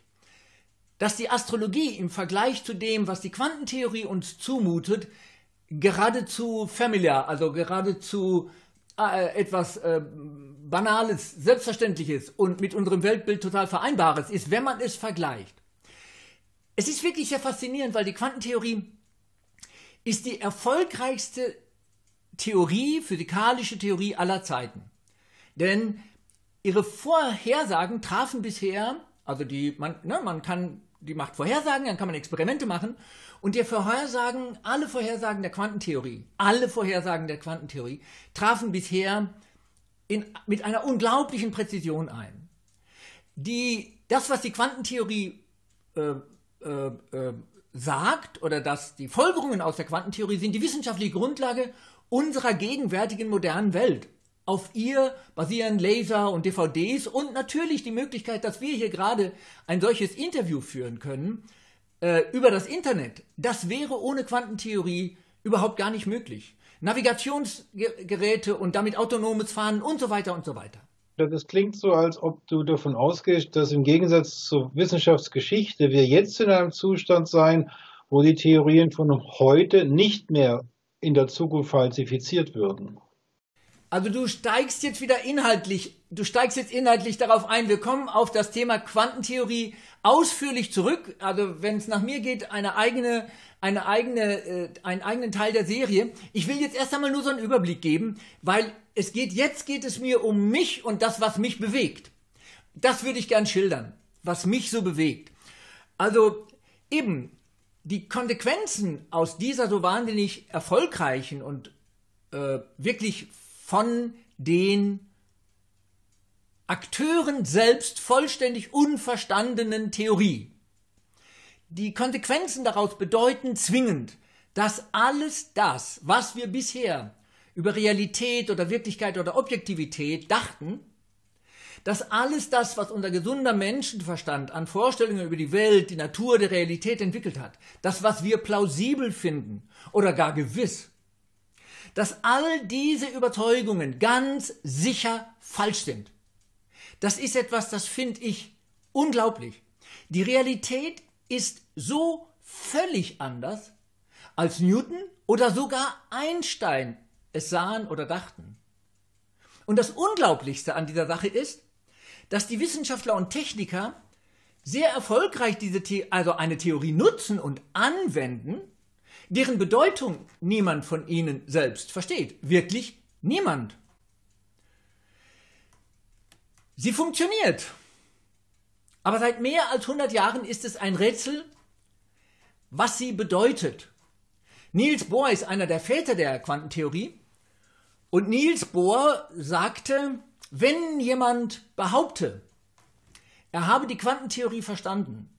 S2: dass die Astrologie im Vergleich zu dem, was die Quantentheorie uns zumutet, geradezu familiar, also geradezu äh, etwas äh, Banales, Selbstverständliches und mit unserem Weltbild total Vereinbares ist, wenn man es vergleicht. Es ist wirklich sehr faszinierend, weil die Quantentheorie ist die erfolgreichste Theorie, physikalische Theorie aller Zeiten. Denn ihre Vorhersagen trafen bisher, also die, man, ne, man kann, die macht Vorhersagen, dann kann man Experimente machen und die Vorhersagen, alle Vorhersagen der Quantentheorie, alle Vorhersagen der Quantentheorie trafen bisher in, mit einer unglaublichen Präzision ein. Die, das, was die Quantentheorie äh, äh, äh, sagt oder dass die Folgerungen aus der Quantentheorie sind die wissenschaftliche Grundlage unserer gegenwärtigen modernen Welt. Auf ihr basieren Laser und DVDs und natürlich die Möglichkeit, dass wir hier gerade ein solches Interview führen können äh, über das Internet. Das wäre ohne Quantentheorie überhaupt gar nicht möglich. Navigationsgeräte und damit autonomes Fahren und so weiter und so weiter.
S1: Das klingt so, als ob du davon ausgehst, dass im Gegensatz zur Wissenschaftsgeschichte wir jetzt in einem Zustand sein, wo die Theorien von heute nicht mehr in der Zukunft falsifiziert würden.
S2: Also du steigst jetzt wieder inhaltlich, du steigst jetzt inhaltlich darauf ein. Wir kommen auf das Thema Quantentheorie ausführlich zurück. Also wenn es nach mir geht, eine eigene, eine eigene, äh, einen eigenen Teil der Serie. Ich will jetzt erst einmal nur so einen Überblick geben, weil es geht jetzt geht es mir um mich und das, was mich bewegt. Das würde ich gern schildern, was mich so bewegt. Also eben die Konsequenzen aus dieser so wahnsinnig erfolgreichen und äh, wirklich von den Akteuren selbst vollständig unverstandenen Theorie. Die Konsequenzen daraus bedeuten zwingend, dass alles das, was wir bisher über Realität oder Wirklichkeit oder Objektivität dachten, dass alles das, was unser gesunder Menschenverstand an Vorstellungen über die Welt, die Natur der Realität entwickelt hat, das, was wir plausibel finden oder gar gewiss, dass all diese Überzeugungen ganz sicher falsch sind. Das ist etwas, das finde ich unglaublich. Die Realität ist so völlig anders, als Newton oder sogar Einstein es sahen oder dachten. Und das Unglaublichste an dieser Sache ist, dass die Wissenschaftler und Techniker sehr erfolgreich diese The also eine Theorie nutzen und anwenden, deren Bedeutung niemand von ihnen selbst versteht. Wirklich niemand. Sie funktioniert. Aber seit mehr als 100 Jahren ist es ein Rätsel, was sie bedeutet. Niels Bohr ist einer der Väter der Quantentheorie und Niels Bohr sagte, wenn jemand behaupte, er habe die Quantentheorie verstanden,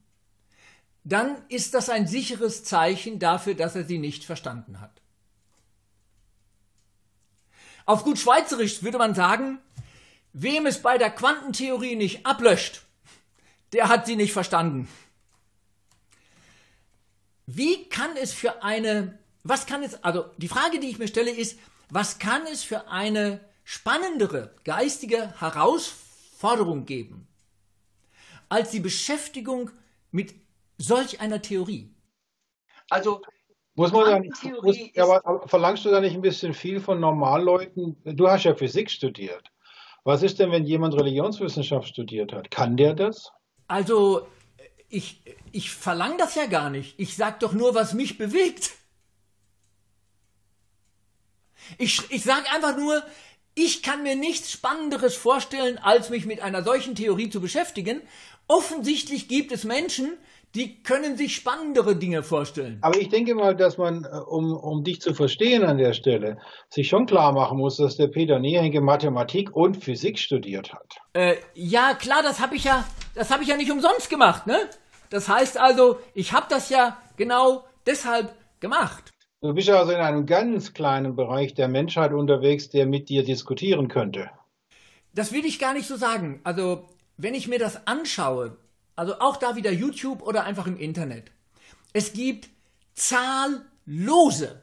S2: dann ist das ein sicheres Zeichen dafür, dass er sie nicht verstanden hat. Auf gut Schweizerisch würde man sagen, wem es bei der Quantentheorie nicht ablöscht, der hat sie nicht verstanden. Wie kann es für eine, was kann es, also die Frage, die ich mir stelle, ist, was kann es für eine spannendere geistige Herausforderung geben, als die Beschäftigung mit solch einer Theorie.
S1: Also muss man dann, muss, aber verlangst du da nicht ein bisschen viel von Normalleuten? Du hast ja Physik studiert. Was ist denn, wenn jemand Religionswissenschaft studiert hat? Kann der das?
S2: Also, ich, ich verlange das ja gar nicht. Ich sage doch nur, was mich bewegt. Ich, ich sage einfach nur, ich kann mir nichts Spannenderes vorstellen, als mich mit einer solchen Theorie zu beschäftigen. Offensichtlich gibt es Menschen, die können sich spannendere Dinge vorstellen.
S1: Aber ich denke mal, dass man, äh, um, um dich zu verstehen an der Stelle, sich schon klar machen muss, dass der Peter Nehenke Mathematik und Physik studiert hat.
S2: Äh, ja, klar, das habe ich ja, das habe ich ja nicht umsonst gemacht, ne? Das heißt also, ich habe das ja genau deshalb gemacht.
S1: Du bist also in einem ganz kleinen Bereich der Menschheit unterwegs, der mit dir diskutieren könnte.
S2: Das will ich gar nicht so sagen. Also, wenn ich mir das anschaue, also auch da wieder YouTube oder einfach im Internet. Es gibt zahllose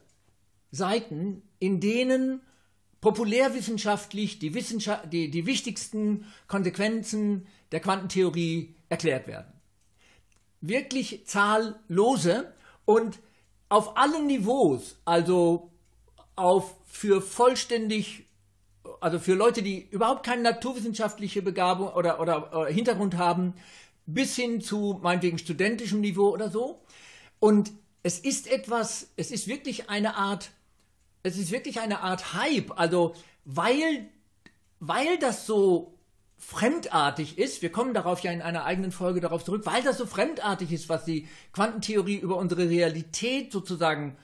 S2: Seiten, in denen populärwissenschaftlich die, Wissenschaft, die, die wichtigsten Konsequenzen der Quantentheorie erklärt werden. Wirklich zahllose und auf allen Niveaus, also auf für vollständig also für Leute, die überhaupt keine naturwissenschaftliche Begabung oder, oder, oder Hintergrund haben, bis hin zu meinetwegen studentischem Niveau oder so. Und es ist etwas, es ist wirklich eine Art, es ist wirklich eine Art Hype, also weil, weil das so fremdartig ist, wir kommen darauf ja in einer eigenen Folge darauf zurück, weil das so fremdartig ist, was die Quantentheorie über unsere Realität sozusagen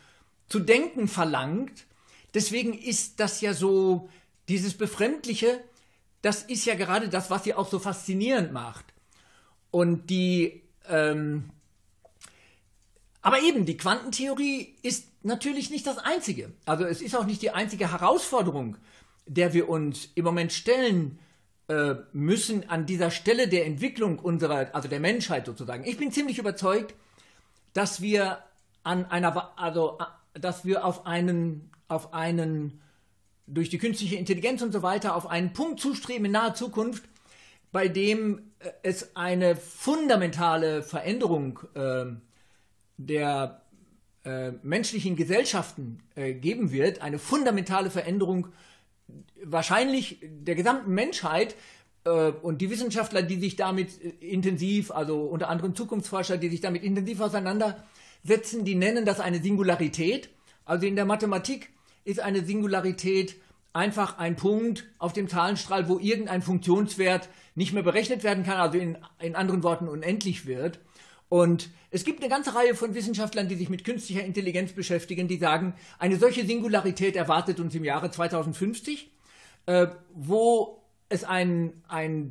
S2: zu denken verlangt, deswegen ist das ja so, dieses Befremdliche, das ist ja gerade das, was sie auch so faszinierend macht. Und die, ähm, aber eben, die Quantentheorie ist natürlich nicht das Einzige. Also es ist auch nicht die einzige Herausforderung, der wir uns im Moment stellen äh, müssen an dieser Stelle der Entwicklung unserer, also der Menschheit sozusagen. Ich bin ziemlich überzeugt, dass wir an einer, also dass wir auf einen, auf einen, durch die künstliche Intelligenz und so weiter, auf einen Punkt zustreben in naher Zukunft, bei dem äh, es eine fundamentale Veränderung äh, der äh, menschlichen Gesellschaften äh, geben wird, eine fundamentale Veränderung wahrscheinlich der gesamten Menschheit äh, und die Wissenschaftler, die sich damit äh, intensiv, also unter anderem Zukunftsforscher, die sich damit intensiv auseinandersetzen, die nennen das eine Singularität. Also in der Mathematik ist eine Singularität einfach ein Punkt auf dem Zahlenstrahl, wo irgendein Funktionswert nicht mehr berechnet werden kann, also in, in anderen Worten unendlich wird. Und es gibt eine ganze Reihe von Wissenschaftlern, die sich mit künstlicher Intelligenz beschäftigen, die sagen, eine solche Singularität erwartet uns im Jahre 2050, äh, wo es einen,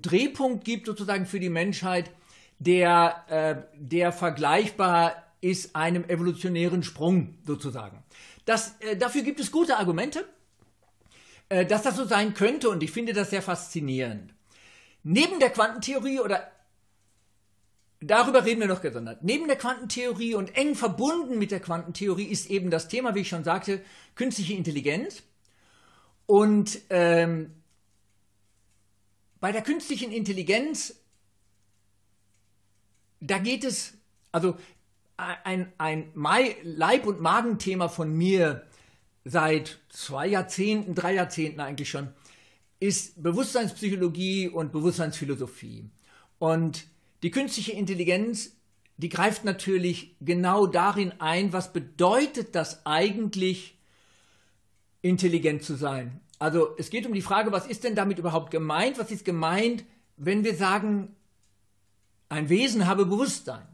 S2: Drehpunkt gibt sozusagen für die Menschheit, der, äh, der vergleichbar ist einem evolutionären Sprung sozusagen. Das, äh, dafür gibt es gute Argumente, äh, dass das so sein könnte und ich finde das sehr faszinierend. Neben der Quantentheorie oder Darüber reden wir noch gesondert. Neben der Quantentheorie und eng verbunden mit der Quantentheorie ist eben das Thema, wie ich schon sagte, künstliche Intelligenz. Und ähm, bei der künstlichen Intelligenz, da geht es, also ein, ein Leib- und Magenthema von mir seit zwei Jahrzehnten, drei Jahrzehnten eigentlich schon, ist Bewusstseinspsychologie und Bewusstseinsphilosophie. Und die künstliche Intelligenz, die greift natürlich genau darin ein, was bedeutet das eigentlich, intelligent zu sein. Also es geht um die Frage, was ist denn damit überhaupt gemeint? Was ist gemeint, wenn wir sagen, ein Wesen habe Bewusstsein?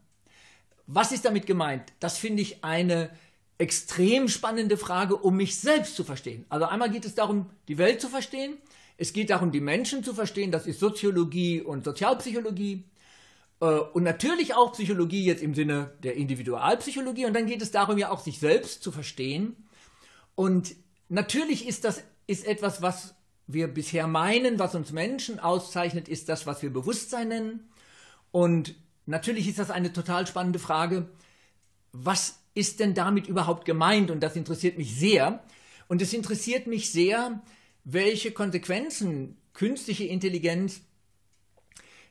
S2: Was ist damit gemeint? Das finde ich eine extrem spannende Frage, um mich selbst zu verstehen. Also einmal geht es darum, die Welt zu verstehen. Es geht darum, die Menschen zu verstehen. Das ist Soziologie und Sozialpsychologie. Äh, und natürlich auch Psychologie jetzt im Sinne der Individualpsychologie. Und dann geht es darum, ja auch sich selbst zu verstehen. Und natürlich ist das ist etwas, was wir bisher meinen, was uns Menschen auszeichnet, ist das, was wir Bewusstsein nennen. Und natürlich ist das eine total spannende Frage. Was ist denn damit überhaupt gemeint? Und das interessiert mich sehr. Und es interessiert mich sehr, welche Konsequenzen künstliche Intelligenz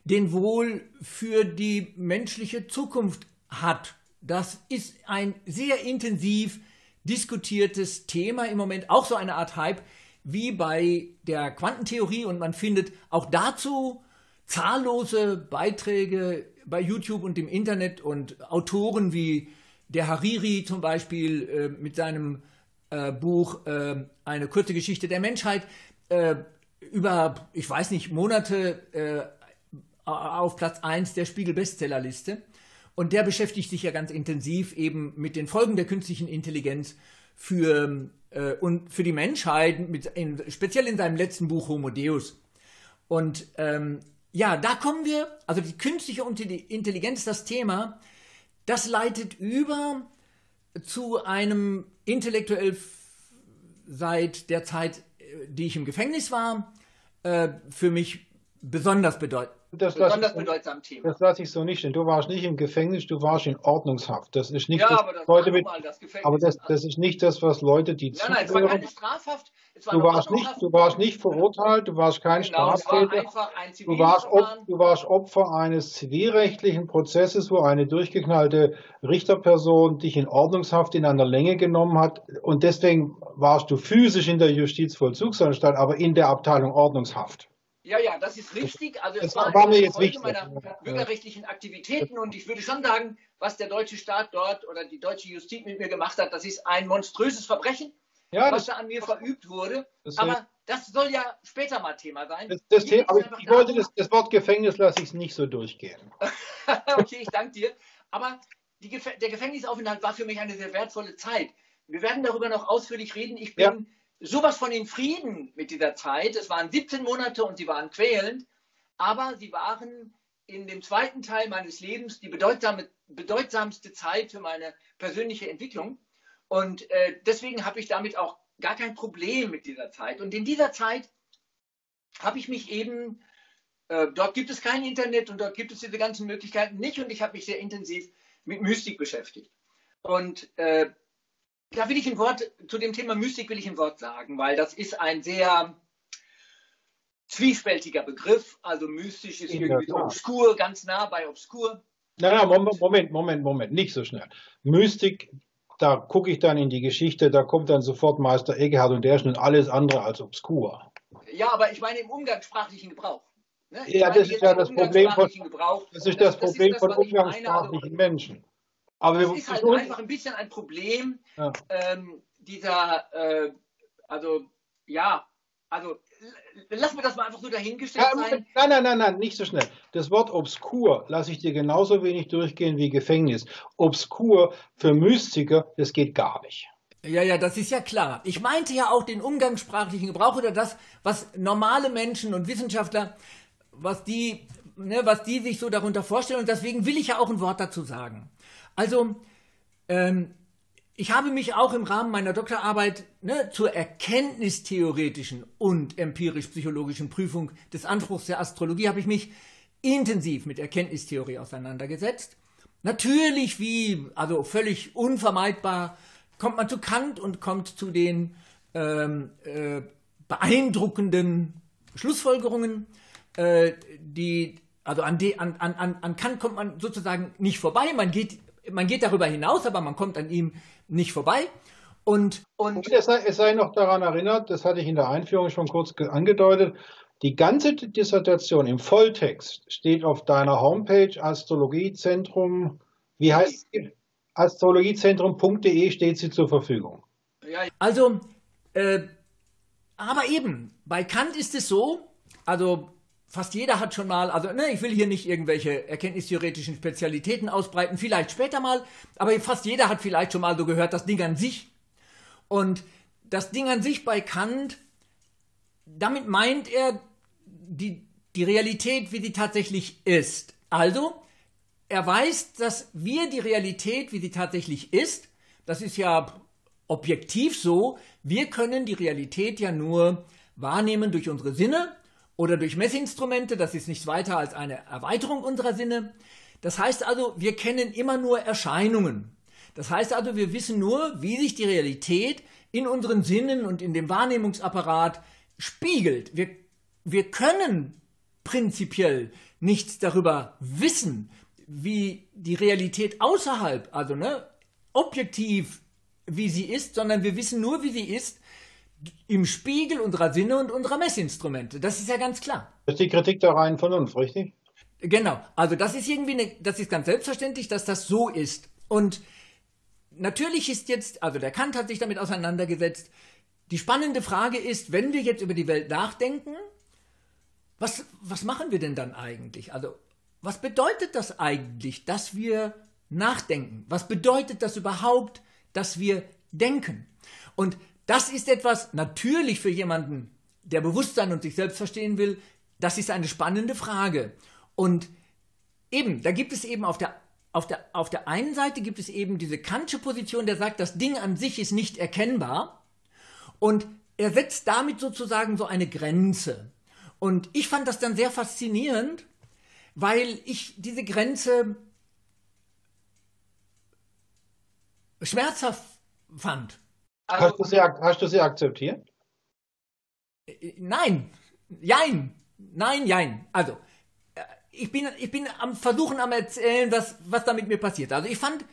S2: den wohl für die menschliche Zukunft hat. Das ist ein sehr intensiv diskutiertes Thema im Moment, auch so eine Art Hype wie bei der Quantentheorie und man findet auch dazu zahllose Beiträge bei YouTube und im Internet und Autoren wie der Hariri zum Beispiel äh, mit seinem äh, Buch äh, Eine kurze Geschichte der Menschheit äh, über, ich weiß nicht, Monate äh, auf Platz 1 der Spiegel-Bestsellerliste. Und der beschäftigt sich ja ganz intensiv eben mit den Folgen der künstlichen Intelligenz für, äh, und für die Menschheit, mit, in, speziell in seinem letzten Buch Homo Deus. Und ähm, ja, da kommen wir, also die künstliche Intelligenz, das Thema, das leitet über zu einem intellektuell seit der Zeit, äh, die ich im Gefängnis war, äh, für mich besonders bedeutend
S1: das besonders bedeutsamen Thema. Das lasse ich so nicht stehen. Du warst nicht im Gefängnis, du warst in Ordnungshaft. Das ist nicht
S4: ja,
S1: das,
S4: aber das,
S1: Leute mit,
S4: das
S1: aber das, das, ist nicht das, was Leute, die
S4: Nein, nein, es war keine Strafhaft.
S1: War du, warst nicht, du warst nicht verurteilt, du warst kein
S4: genau,
S1: Straftäter.
S4: War
S1: du, warst Opfer, du warst Opfer eines zivilrechtlichen Prozesses, wo eine durchgeknallte Richterperson dich in Ordnungshaft in einer Länge genommen hat. Und deswegen warst du physisch in der Justizvollzugsanstalt, aber in der Abteilung Ordnungshaft.
S4: Ja, ja, das ist richtig. Also
S1: es war, war mir jetzt wichtig.
S4: meiner bürgerrechtlichen Aktivitäten und ich würde schon sagen, was der deutsche Staat dort oder die deutsche Justiz mit mir gemacht hat, das ist ein monströses Verbrechen, ja, was da an mir verübt wurde. Das Aber das soll ja später mal Thema sein.
S1: Das, das Thema, aber ich wollte das, das, Wort Gefängnis lasse ich es nicht so durchgehen.
S4: okay, ich danke dir. Aber die, der Gefängnisaufenthalt war für mich eine sehr wertvolle Zeit. Wir werden darüber noch ausführlich reden. Ich bin ja sowas von in Frieden mit dieser Zeit. Es waren 17 Monate und sie waren quälend, aber sie waren in dem zweiten Teil meines Lebens die bedeutsame, bedeutsamste Zeit für meine persönliche Entwicklung. Und äh, deswegen habe ich damit auch gar kein Problem mit dieser Zeit. Und in dieser Zeit habe ich mich eben, äh, dort gibt es kein Internet und dort gibt es diese ganzen Möglichkeiten nicht. Und ich habe mich sehr intensiv mit Mystik beschäftigt. Und äh, da will ich ein Wort, zu dem Thema Mystik will ich ein Wort sagen, weil das ist ein sehr zwiespältiger Begriff. Also mystisch ist irgendwie so obskur, ganz nah bei obskur.
S1: Nein, nein, Moment, Moment, Moment, nicht so schnell. Mystik, da gucke ich dann in die Geschichte, da kommt dann sofort Meister Eggehard und der ist nun alles andere als obskur.
S4: Ja, aber ich meine im umgangssprachlichen Gebrauch.
S1: Ne? Ja, das ist ja das Problem von, das ist das, das Problem ist das, von umgangssprachlichen also, Menschen.
S4: Aber es ist halt einfach ein bisschen ein Problem ja. ähm, dieser, äh, also ja, also lass mir das mal einfach so dahingestellt ja, sein.
S1: Nein, nein, nein, nein, nicht so schnell. Das Wort obskur lasse ich dir genauso wenig durchgehen wie Gefängnis. Obskur für Mystiker, das geht gar nicht.
S2: Ja, ja, das ist ja klar. Ich meinte ja auch den umgangssprachlichen Gebrauch oder das, was normale Menschen und Wissenschaftler, was die, ne, was die sich so darunter vorstellen. Und deswegen will ich ja auch ein Wort dazu sagen. Also, ähm, ich habe mich auch im Rahmen meiner Doktorarbeit ne, zur erkenntnistheoretischen und empirisch-psychologischen Prüfung des Anspruchs der Astrologie habe ich mich intensiv mit Erkenntnistheorie auseinandergesetzt. Natürlich wie, also völlig unvermeidbar, kommt man zu Kant und kommt zu den ähm, äh, beeindruckenden Schlussfolgerungen, äh, die, also an, de, an, an, an Kant kommt man sozusagen nicht vorbei, man geht man geht darüber hinaus, aber man kommt an ihm nicht vorbei. Und, und
S1: es, sei, es sei noch daran erinnert, das hatte ich in der Einführung schon kurz angedeutet, die ganze Dissertation im Volltext steht auf deiner Homepage Astrologiezentrum. Wie heißt es? Astrologiezentrum.de steht sie zur Verfügung.
S2: Also, äh, aber eben, bei Kant ist es so, also fast jeder hat schon mal, also ne, ich will hier nicht irgendwelche erkenntnistheoretischen Spezialitäten ausbreiten, vielleicht später mal, aber fast jeder hat vielleicht schon mal so gehört, das Ding an sich. Und das Ding an sich bei Kant, damit meint er die, die Realität, wie sie tatsächlich ist. Also, er weiß, dass wir die Realität, wie sie tatsächlich ist, das ist ja objektiv so, wir können die Realität ja nur wahrnehmen durch unsere Sinne oder durch Messinstrumente, das ist nichts weiter als eine Erweiterung unserer Sinne. Das heißt also, wir kennen immer nur Erscheinungen. Das heißt also, wir wissen nur, wie sich die Realität in unseren Sinnen und in dem Wahrnehmungsapparat spiegelt. Wir, wir können prinzipiell nichts darüber wissen, wie die Realität außerhalb, also ne, objektiv, wie sie ist, sondern wir wissen nur, wie sie ist, im Spiegel unserer Sinne und unserer Messinstrumente. Das ist ja ganz klar.
S1: Das ist die Kritik der reinen Vernunft, richtig?
S2: Genau. Also das ist irgendwie, eine, das ist ganz selbstverständlich, dass das so ist. Und natürlich ist jetzt, also der Kant hat sich damit auseinandergesetzt. Die spannende Frage ist, wenn wir jetzt über die Welt nachdenken, was, was machen wir denn dann eigentlich? Also was bedeutet das eigentlich, dass wir nachdenken? Was bedeutet das überhaupt, dass wir denken? Und das ist etwas natürlich für jemanden, der Bewusstsein und sich selbst verstehen will. Das ist eine spannende Frage. Und eben, da gibt es eben auf der, auf der, auf der einen Seite gibt es eben diese Kantsche Position, der sagt, das Ding an sich ist nicht erkennbar. Und er setzt damit sozusagen so eine Grenze. Und ich fand das dann sehr faszinierend, weil ich diese Grenze schmerzhaft fand.
S1: Also, hast, du sie, hast du sie akzeptiert?
S2: Nein, jein, nein, jein. Also, äh, ich bin, ich bin am Versuchen am Erzählen, was, was da mit mir passiert. Also, ich fand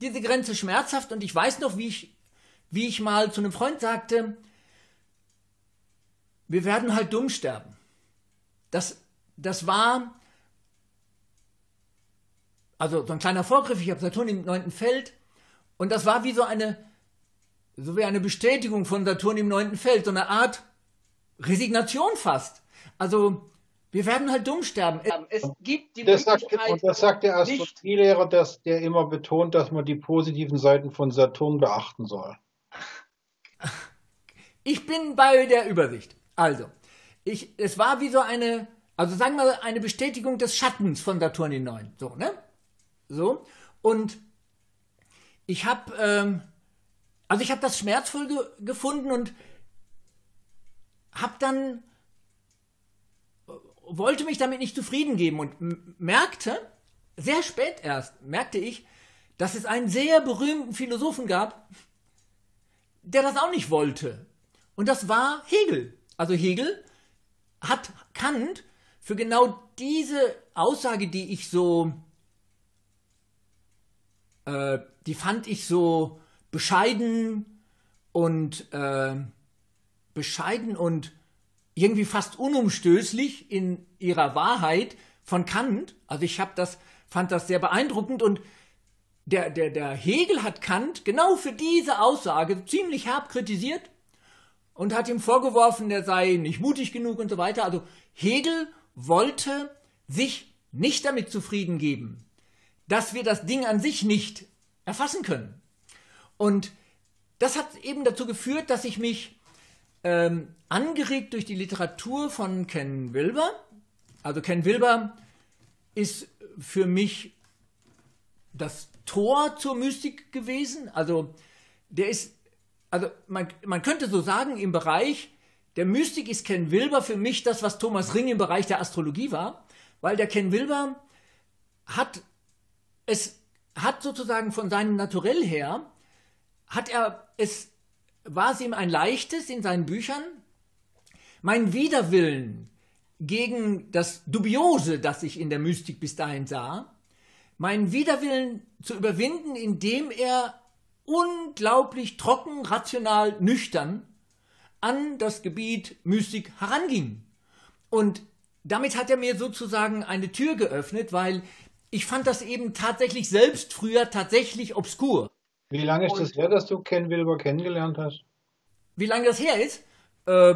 S2: diese Grenze schmerzhaft und ich weiß noch, wie ich, wie ich mal zu einem Freund sagte, wir werden halt dumm sterben. Das, das war, also so ein kleiner Vorgriff, ich habe Saturn im neunten Feld und das war wie so eine, so wie eine Bestätigung von Saturn im neunten Feld, so eine Art Resignation fast. Also wir werden halt dumm sterben.
S4: Es gibt die
S1: das. Sagt, und das sagt der Astrologielehrer, dass der immer betont, dass man die positiven Seiten von Saturn beachten soll.
S2: Ich bin bei der Übersicht. Also, ich, es war wie so eine, also sagen wir mal, eine Bestätigung des Schattens von Saturn in 9. So, ne? So. Und ich habe, ähm, also ich habe das schmerzvoll ge gefunden und habe dann wollte mich damit nicht zufrieden geben und merkte sehr spät erst merkte ich, dass es einen sehr berühmten Philosophen gab, der das auch nicht wollte. Und das war Hegel. Also Hegel hat Kant für genau diese Aussage, die ich so, äh, die fand ich so bescheiden und äh, bescheiden und irgendwie fast unumstößlich in ihrer Wahrheit von Kant. Also ich habe das, fand das sehr beeindruckend und der, der, der Hegel hat Kant genau für diese Aussage ziemlich herb kritisiert und hat ihm vorgeworfen, er sei nicht mutig genug und so weiter. Also Hegel wollte sich nicht damit zufrieden geben, dass wir das Ding an sich nicht erfassen können. Und das hat eben dazu geführt, dass ich mich ähm, angeregt durch die Literatur von Ken Wilber, also Ken Wilber ist für mich das Tor zur Mystik gewesen. Also der ist, also man, man könnte so sagen, im Bereich der Mystik ist Ken Wilber für mich das, was Thomas Ring im Bereich der Astrologie war, weil der Ken Wilber hat es hat sozusagen von seinem Naturell her hat er es war es ihm ein leichtes in seinen Büchern mein Widerwillen gegen das Dubiose, das ich in der Mystik bis dahin sah, meinen Widerwillen zu überwinden, indem er unglaublich trocken, rational, nüchtern an das Gebiet Mystik heranging. Und damit hat er mir sozusagen eine Tür geöffnet, weil ich fand das eben tatsächlich selbst früher tatsächlich obskur.
S1: Wie lange ist das her, dass du Ken Wilber kennengelernt hast?
S2: Wie lange das her ist? Äh,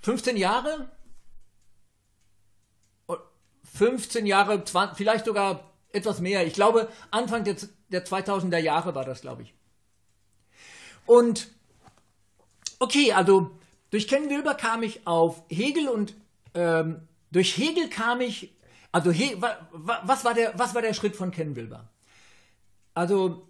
S2: 15 Jahre? 15 Jahre, 20, vielleicht sogar etwas mehr. Ich glaube, Anfang der, der 2000er Jahre war das, glaube ich. Und okay, also durch Ken Wilber kam ich auf Hegel und ähm, durch Hegel kam ich, also He, was, war der, was war der Schritt von Ken Wilber? Also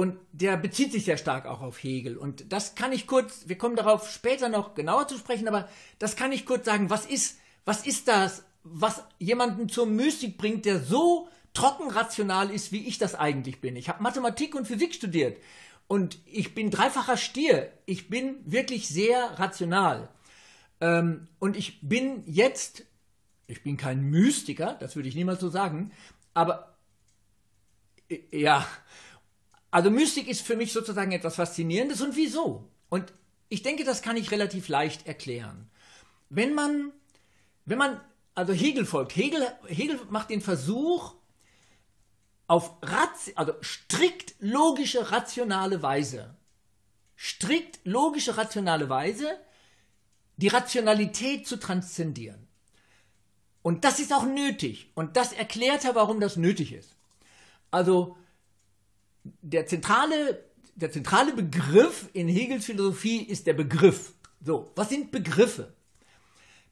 S2: und der bezieht sich sehr stark auch auf Hegel. Und das kann ich kurz, wir kommen darauf später noch genauer zu sprechen, aber das kann ich kurz sagen. Was ist, was ist das, was jemanden zur Mystik bringt, der so trocken rational ist, wie ich das eigentlich bin? Ich habe Mathematik und Physik studiert und ich bin dreifacher Stier. Ich bin wirklich sehr rational. Ähm, und ich bin jetzt, ich bin kein Mystiker, das würde ich niemals so sagen, aber ja, also Mystik ist für mich sozusagen etwas Faszinierendes und wieso? Und ich denke, das kann ich relativ leicht erklären. Wenn man, wenn man, also Hegel folgt, Hegel, Hegel macht den Versuch, auf also strikt logische, rationale Weise, strikt logische, rationale Weise, die Rationalität zu transzendieren. Und das ist auch nötig. Und das erklärt er, warum das nötig ist. Also, der zentrale, der zentrale Begriff in Hegels Philosophie ist der Begriff. So, was sind Begriffe?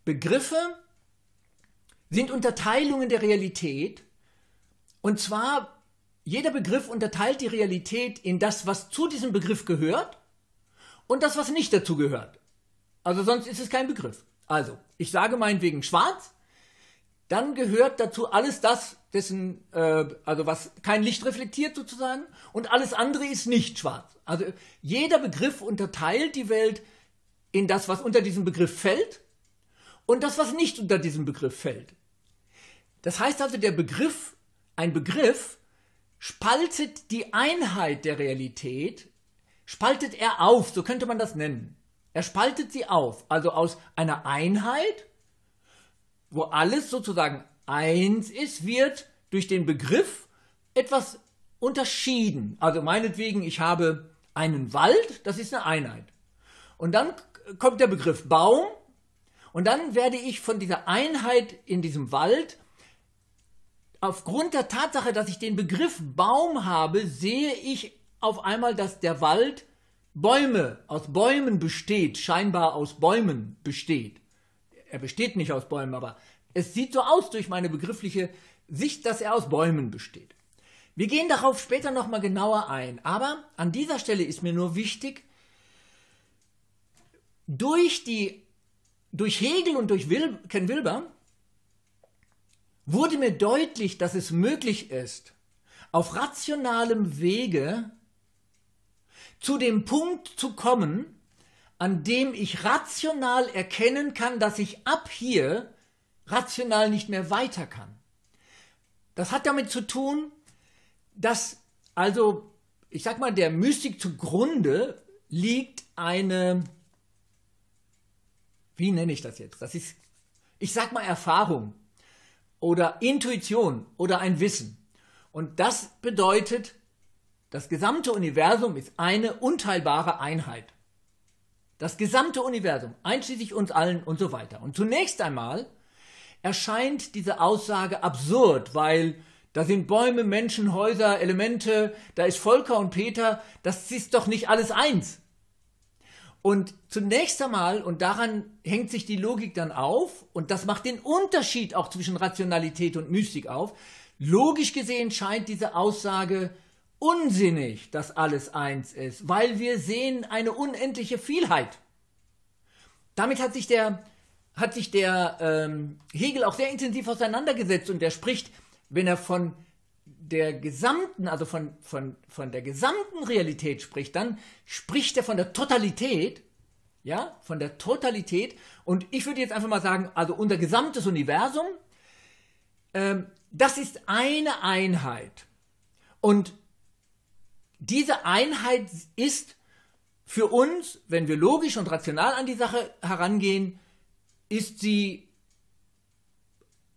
S2: Begriffe sind Unterteilungen der Realität und zwar jeder Begriff unterteilt die Realität in das, was zu diesem Begriff gehört und das, was nicht dazu gehört. Also sonst ist es kein Begriff. Also, ich sage meinetwegen schwarz. dann gehört dazu alles das, dessen, äh, also was kein Licht reflektiert sozusagen, und alles andere ist nicht schwarz. Also jeder Begriff unterteilt die Welt in das, was unter diesem Begriff fällt und das, was nicht unter diesem Begriff fällt. Das heißt also, der Begriff, ein Begriff, spaltet die Einheit der Realität, spaltet er auf, so könnte man das nennen. Er spaltet sie auf, also aus einer Einheit, wo alles sozusagen eins ist, wird durch den Begriff etwas unterschieden. Also meinetwegen, ich habe einen Wald, das ist eine Einheit. Und dann kommt der Begriff Baum und dann werde ich von dieser Einheit in diesem Wald aufgrund der Tatsache, dass ich den Begriff Baum habe, sehe ich auf einmal, dass der Wald Bäume aus Bäumen besteht, scheinbar aus Bäumen besteht. Er besteht nicht aus Bäumen, aber es sieht so aus durch meine begriffliche Sicht, dass er aus Bäumen besteht. Wir gehen darauf später nochmal genauer ein, aber an dieser Stelle ist mir nur wichtig, durch, die, durch Hegel und durch Wil Ken Wilber wurde mir deutlich, dass es möglich ist, auf rationalem Wege zu dem Punkt zu kommen, an dem ich rational erkennen kann, dass ich ab hier rational nicht mehr weiter kann. Das hat damit zu tun, dass also, ich sag mal, der Mystik zugrunde liegt eine, wie nenne ich das jetzt? Das ist, ich sag mal, Erfahrung oder Intuition oder ein Wissen. Und das bedeutet, das gesamte Universum ist eine unteilbare Einheit. Das gesamte Universum, einschließlich uns allen und so weiter. Und zunächst einmal erscheint diese Aussage absurd, weil da sind Bäume, Menschen, Häuser, Elemente, da ist Volker und Peter, das ist doch nicht alles eins. Und zunächst einmal, und daran hängt sich die Logik dann auf, und das macht den Unterschied auch zwischen Rationalität und Mystik auf, logisch gesehen scheint diese Aussage unsinnig, dass alles eins ist, weil wir sehen eine unendliche Vielheit. Damit hat sich der, hat sich der ähm, Hegel auch sehr intensiv auseinandergesetzt und er spricht, wenn er von der gesamten, also von, von, von der gesamten Realität spricht, dann spricht er von der Totalität, ja, von der Totalität. Und ich würde jetzt einfach mal sagen, also unser gesamtes Universum, ähm, das ist eine Einheit. Und diese Einheit ist für uns, wenn wir logisch und rational an die Sache herangehen, ist sie,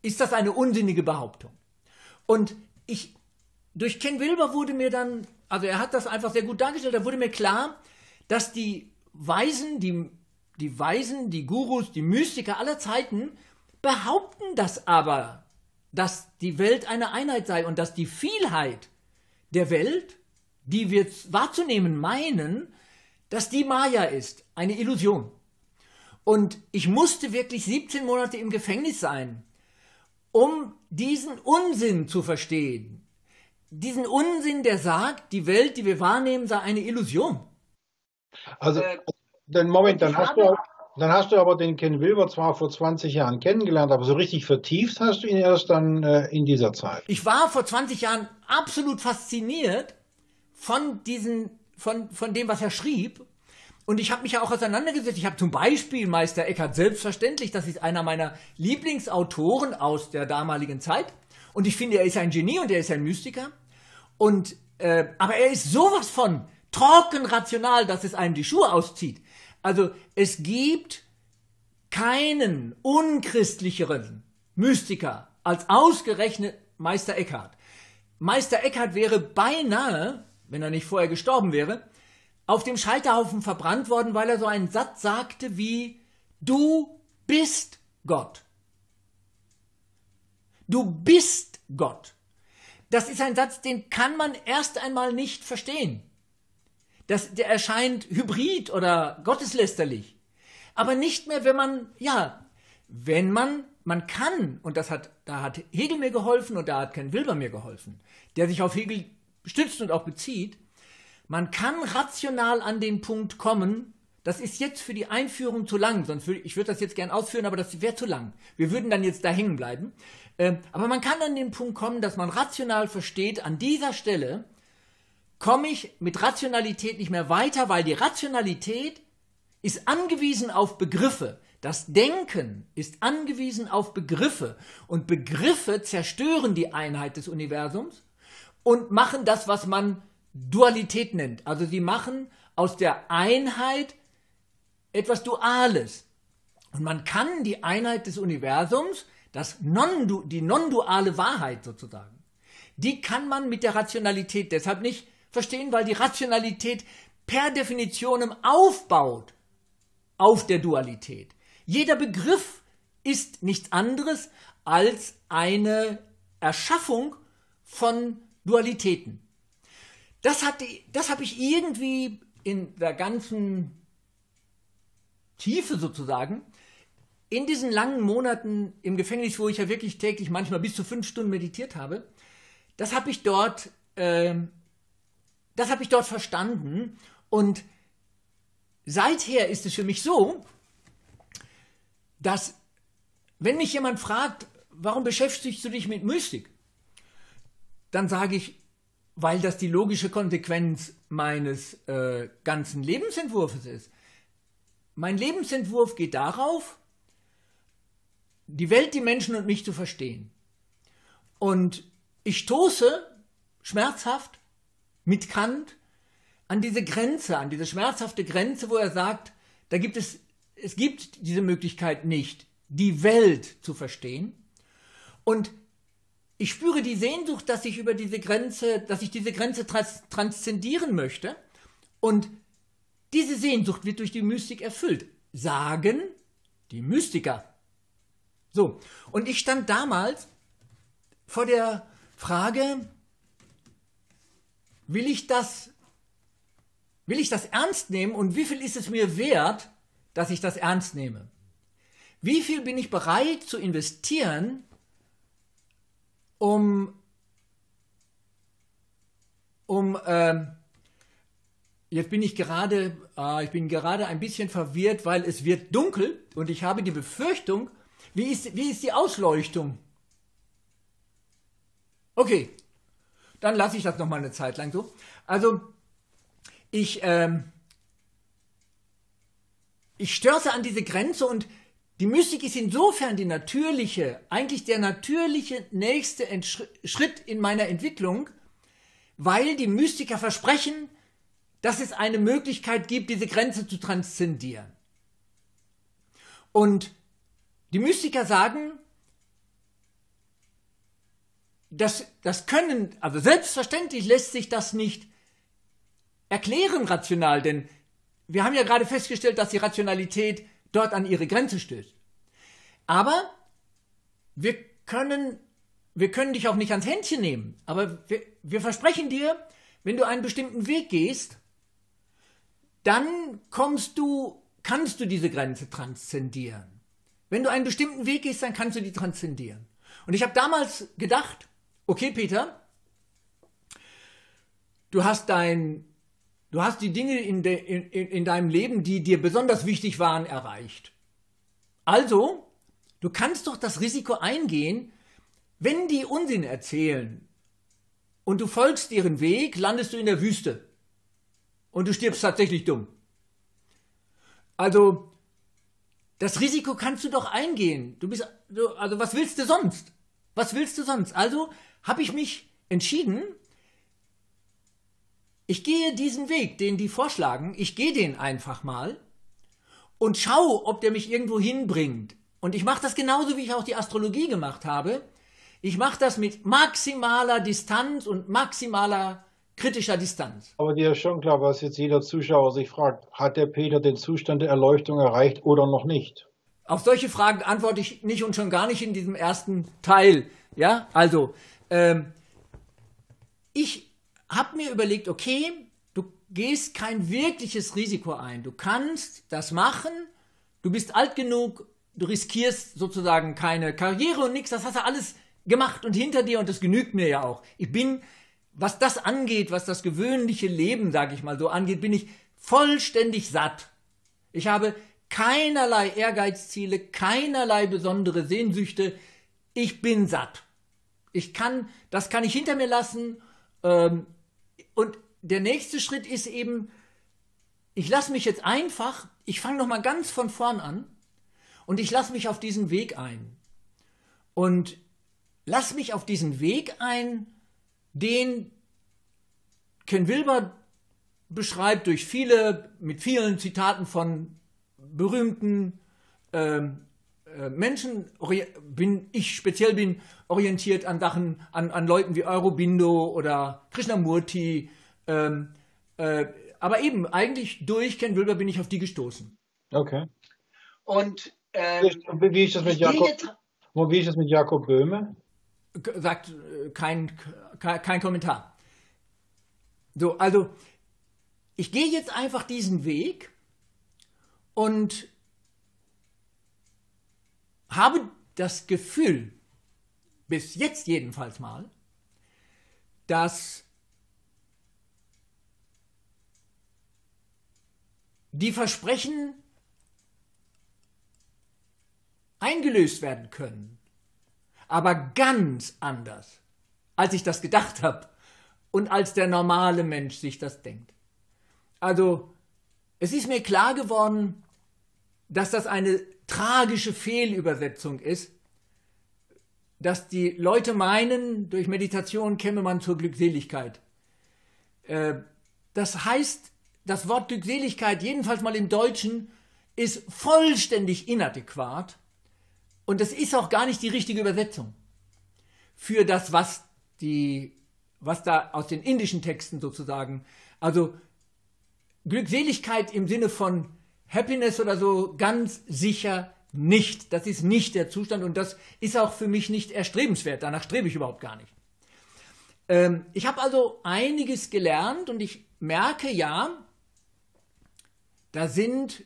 S2: ist das eine unsinnige Behauptung. Und ich, durch Ken Wilber wurde mir dann, also er hat das einfach sehr gut dargestellt, da wurde mir klar, dass die Weisen, die, die Weisen, die Gurus, die Mystiker aller Zeiten behaupten das aber, dass die Welt eine Einheit sei und dass die Vielheit der Welt die wir wahrzunehmen meinen, dass die Maya ist, eine Illusion. Und ich musste wirklich 17 Monate im Gefängnis sein, um diesen Unsinn zu verstehen. Diesen Unsinn, der sagt, die Welt, die wir wahrnehmen, sei eine Illusion.
S1: Also, äh, den Moment, dann hast, du, dann hast du aber den Ken Wilber zwar vor 20 Jahren kennengelernt, aber so richtig vertieft hast du ihn erst dann äh, in dieser Zeit.
S2: Ich war vor 20 Jahren absolut fasziniert von diesen, von, von dem, was er schrieb. Und ich habe mich ja auch auseinandergesetzt. Ich habe zum Beispiel Meister Eckhart selbstverständlich, das ist einer meiner Lieblingsautoren aus der damaligen Zeit. Und ich finde, er ist ein Genie und er ist ein Mystiker. Und, äh, aber er ist sowas von trocken rational, dass es einem die Schuhe auszieht. Also es gibt keinen unchristlicheren Mystiker als ausgerechnet Meister Eckhart. Meister Eckhart wäre beinahe wenn er nicht vorher gestorben wäre, auf dem Scheiterhaufen verbrannt worden, weil er so einen Satz sagte wie Du bist Gott. Du bist Gott. Das ist ein Satz, den kann man erst einmal nicht verstehen. Das, der erscheint hybrid oder gotteslästerlich. Aber nicht mehr, wenn man, ja, wenn man, man kann, und das hat, da hat Hegel mir geholfen und da hat Ken Wilber mir geholfen, der sich auf Hegel stützt und auch bezieht, man kann rational an den Punkt kommen, das ist jetzt für die Einführung zu lang, sonst würde ich würde das jetzt gern ausführen, aber das wäre zu lang. Wir würden dann jetzt da hängen bleiben. Ähm, aber man kann an den Punkt kommen, dass man rational versteht, an dieser Stelle komme ich mit Rationalität nicht mehr weiter, weil die Rationalität ist angewiesen auf Begriffe. Das Denken ist angewiesen auf Begriffe und Begriffe zerstören die Einheit des Universums und machen das, was man Dualität nennt. Also sie machen aus der Einheit etwas Duales. Und man kann die Einheit des Universums, das non die non-duale Wahrheit sozusagen, die kann man mit der Rationalität deshalb nicht verstehen, weil die Rationalität per Definition aufbaut auf der Dualität. Jeder Begriff ist nichts anderes als eine Erschaffung von Dualitäten. Das, das habe ich irgendwie in der ganzen Tiefe sozusagen in diesen langen Monaten im Gefängnis, wo ich ja wirklich täglich manchmal bis zu fünf Stunden meditiert habe, das habe ich dort, äh, das habe ich dort verstanden. Und seither ist es für mich so, dass wenn mich jemand fragt, warum beschäftigst du dich mit Mystik, dann sage ich, weil das die logische Konsequenz meines äh, ganzen Lebensentwurfs ist. Mein Lebensentwurf geht darauf, die Welt, die Menschen und mich zu verstehen. Und ich stoße schmerzhaft mit Kant an diese Grenze, an diese schmerzhafte Grenze, wo er sagt, da gibt es, es gibt diese Möglichkeit nicht, die Welt zu verstehen. Und ich spüre die Sehnsucht, dass ich über diese Grenze, dass ich diese Grenze trans transzendieren möchte. Und diese Sehnsucht wird durch die Mystik erfüllt. Sagen die Mystiker. So, und ich stand damals vor der Frage, will ich das, will ich das ernst nehmen und wie viel ist es mir wert, dass ich das ernst nehme? Wie viel bin ich bereit zu investieren, um, um ähm, jetzt bin ich gerade, äh, ich bin gerade ein bisschen verwirrt, weil es wird dunkel und ich habe die Befürchtung, wie ist, wie ist die Ausleuchtung? Okay, dann lasse ich das noch mal eine Zeit lang so. Also ich ähm, ich störse an diese Grenze und die Mystik ist insofern die natürliche, eigentlich der natürliche nächste Schritt in meiner Entwicklung, weil die Mystiker versprechen, dass es eine Möglichkeit gibt, diese Grenze zu transzendieren. Und die Mystiker sagen, das, das können, also selbstverständlich lässt sich das nicht erklären rational, denn wir haben ja gerade festgestellt, dass die Rationalität dort an ihre Grenze stößt. Aber wir können, wir können dich auch nicht ans Händchen nehmen. Aber wir, wir versprechen dir, wenn du einen bestimmten Weg gehst, dann kommst du, kannst du diese Grenze transzendieren. Wenn du einen bestimmten Weg gehst, dann kannst du die transzendieren. Und ich habe damals gedacht, okay, Peter, du hast dein, du hast die Dinge in, de, in, in deinem Leben, die dir besonders wichtig waren, erreicht. Also, du kannst doch das Risiko eingehen, wenn die Unsinn erzählen und du folgst ihren Weg, landest du in der Wüste und du stirbst tatsächlich dumm. Also, das Risiko kannst du doch eingehen. Du bist, also was willst du sonst? Was willst du sonst? Also habe ich mich entschieden, ich gehe diesen Weg, den die vorschlagen, ich gehe den einfach mal und schaue, ob der mich irgendwo hinbringt. Und ich mache das genauso, wie ich auch die Astrologie gemacht habe. Ich mache das mit maximaler Distanz und maximaler kritischer Distanz.
S1: Aber dir ist schon klar, was jetzt jeder Zuschauer sich fragt, hat der Peter den Zustand der Erleuchtung erreicht oder noch nicht?
S2: Auf solche Fragen antworte ich nicht und schon gar nicht in diesem ersten Teil. Ja, also ähm, ich habe mir überlegt, okay, gehst kein wirkliches Risiko ein. Du kannst das machen, du bist alt genug, du riskierst sozusagen keine Karriere und nichts, das hast du alles gemacht und hinter dir und das genügt mir ja auch. Ich bin, was das angeht, was das gewöhnliche Leben, sage ich mal so angeht, bin ich vollständig satt. Ich habe keinerlei Ehrgeizziele, keinerlei besondere Sehnsüchte. Ich bin satt. Ich kann, das kann ich hinter mir lassen. Ähm, und der nächste Schritt ist eben, ich lasse mich jetzt einfach, ich fange nochmal ganz von vorn an und ich lasse mich auf diesen Weg ein. Und lass mich auf diesen Weg ein, den Ken Wilber beschreibt durch viele, mit vielen Zitaten von berühmten ähm, äh, Menschen, bin ich speziell bin orientiert an Sachen, an, an Leuten wie Eurobindo oder Krishnamurti, ähm, äh, aber eben eigentlich durch Ken Wilber bin ich auf die gestoßen.
S1: Okay.
S4: Und
S1: ähm, wie, ist das mit Jakob, wie ist das mit Jakob Böhme?
S2: Sagt äh, kein, kein Kommentar. So, also ich gehe jetzt einfach diesen Weg und habe das Gefühl, bis jetzt jedenfalls mal, dass die Versprechen eingelöst werden können, aber ganz anders, als ich das gedacht habe und als der normale Mensch sich das denkt. Also, es ist mir klar geworden, dass das eine tragische Fehlübersetzung ist, dass die Leute meinen, durch Meditation käme man zur Glückseligkeit. Äh, das heißt, das Wort Glückseligkeit, jedenfalls mal im Deutschen, ist vollständig inadäquat und es ist auch gar nicht die richtige Übersetzung für das, was die, was da aus den indischen Texten sozusagen, also Glückseligkeit im Sinne von Happiness oder so ganz sicher nicht. Das ist nicht der Zustand und das ist auch für mich nicht erstrebenswert. Danach strebe ich überhaupt gar nicht. Ähm, ich habe also einiges gelernt und ich merke ja, da sind,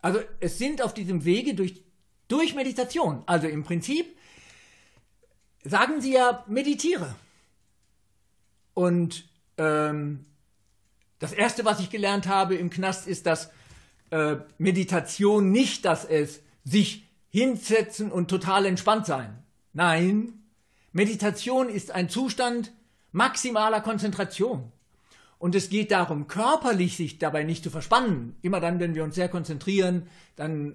S2: also es sind auf diesem Wege durch, durch Meditation, also im Prinzip sagen sie ja, meditiere. Und ähm, das Erste, was ich gelernt habe im Knast, ist, dass äh, Meditation nicht das ist, sich hinsetzen und total entspannt sein. Nein, Meditation ist ein Zustand maximaler Konzentration. Und es geht darum, körperlich sich dabei nicht zu verspannen. Immer dann, wenn wir uns sehr konzentrieren, dann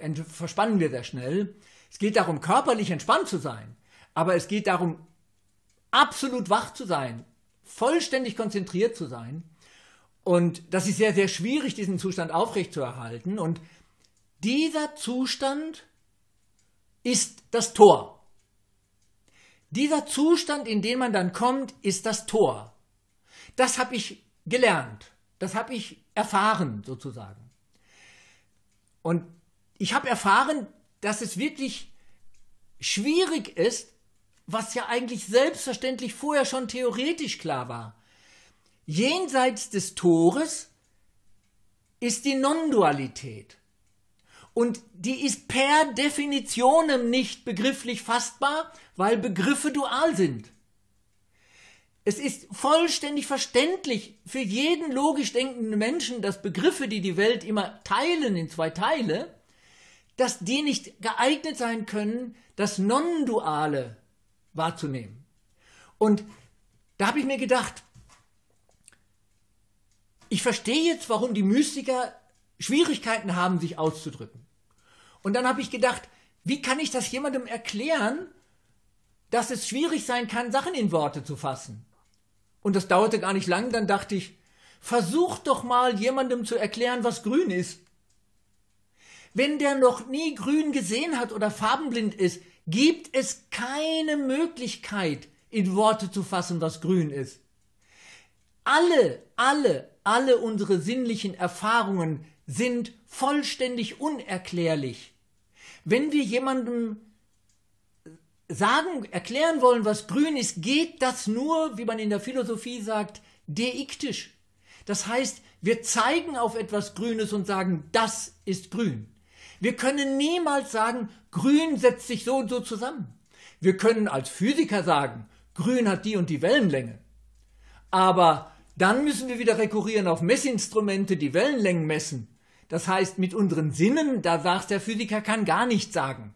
S2: äh, verspannen wir sehr schnell. Es geht darum, körperlich entspannt zu sein. Aber es geht darum, absolut wach zu sein, vollständig konzentriert zu sein und das ist sehr, sehr schwierig, diesen Zustand aufrechtzuerhalten. Und dieser Zustand ist das Tor. Dieser Zustand, in den man dann kommt, ist das Tor. Das habe ich gelernt. Das habe ich erfahren, sozusagen. Und ich habe erfahren, dass es wirklich schwierig ist, was ja eigentlich selbstverständlich vorher schon theoretisch klar war. Jenseits des Tores ist die Non-Dualität. Und die ist per Definition nicht begrifflich fassbar, weil Begriffe dual sind. Es ist vollständig verständlich für jeden logisch denkenden Menschen, dass Begriffe, die die Welt immer teilen in zwei Teile, dass die nicht geeignet sein können, das Non-Duale wahrzunehmen. Und da habe ich mir gedacht, ich verstehe jetzt, warum die Mystiker Schwierigkeiten haben, sich auszudrücken. Und dann habe ich gedacht, wie kann ich das jemandem erklären, dass es schwierig sein kann, Sachen in Worte zu fassen? Und das dauerte gar nicht lang, dann dachte ich, versuch doch mal jemandem zu erklären, was grün ist. Wenn der noch nie grün gesehen hat oder farbenblind ist, gibt es keine Möglichkeit, in Worte zu fassen, was grün ist. Alle, alle, alle unsere sinnlichen Erfahrungen sind vollständig unerklärlich. Wenn wir jemandem sagen, erklären wollen, was grün ist, geht das nur, wie man in der Philosophie sagt, deiktisch. Das heißt, wir zeigen auf etwas Grünes und sagen, das ist grün. Wir können niemals sagen, grün setzt sich so und so zusammen. Wir können als Physiker sagen, grün hat die und die Wellenlänge. Aber dann müssen wir wieder rekurrieren auf Messinstrumente, die Wellenlängen messen. Das heißt, mit unseren Sinnen, da sagt der Physiker, kann gar nichts sagen.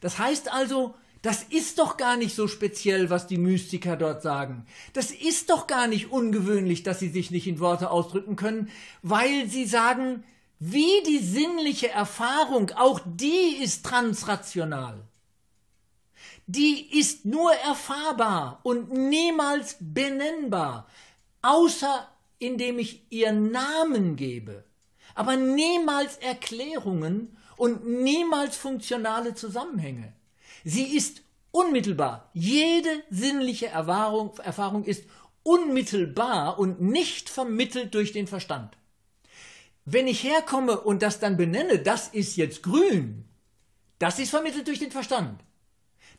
S2: Das heißt also, das ist doch gar nicht so speziell, was die Mystiker dort sagen. Das ist doch gar nicht ungewöhnlich, dass sie sich nicht in Worte ausdrücken können, weil sie sagen, wie die sinnliche Erfahrung, auch die ist transrational. Die ist nur erfahrbar und niemals benennbar, außer indem ich ihr Namen gebe, aber niemals Erklärungen und niemals funktionale Zusammenhänge. Sie ist unmittelbar. Jede sinnliche Erfahrung, Erfahrung ist unmittelbar und nicht vermittelt durch den Verstand. Wenn ich herkomme und das dann benenne, das ist jetzt grün, das ist vermittelt durch den Verstand.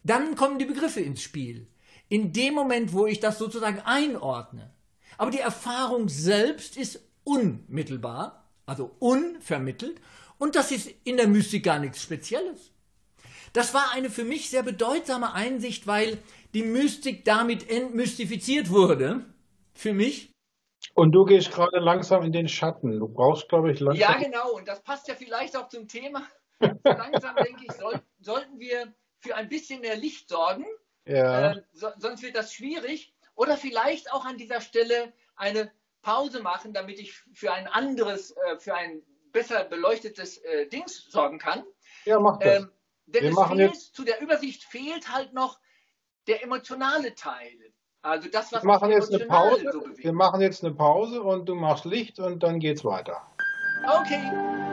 S2: Dann kommen die Begriffe ins Spiel. In dem Moment, wo ich das sozusagen einordne. Aber die Erfahrung selbst ist unmittelbar, also unvermittelt, und das ist in der Mystik gar nichts Spezielles. Das war eine für mich sehr bedeutsame Einsicht, weil die Mystik damit entmystifiziert wurde. Für mich.
S1: Und du gehst gerade langsam in den Schatten. Du brauchst, glaube ich, langsam.
S4: Ja, genau. Und das passt ja vielleicht auch zum Thema. langsam, denke ich, soll, sollten wir für ein bisschen mehr Licht sorgen.
S1: Ja.
S4: Äh, so, sonst wird das schwierig. Oder vielleicht auch an dieser Stelle eine Pause machen, damit ich für ein anderes, äh, für ein besser beleuchtetes äh, Dings sorgen kann.
S1: Ja, mach das. Ähm,
S4: denn es fehlt, zu der Übersicht fehlt halt noch der emotionale Teil. Also das, was
S1: wir machen jetzt eine Pause. So wir machen jetzt eine Pause und du machst Licht und dann geht's weiter.
S4: Okay.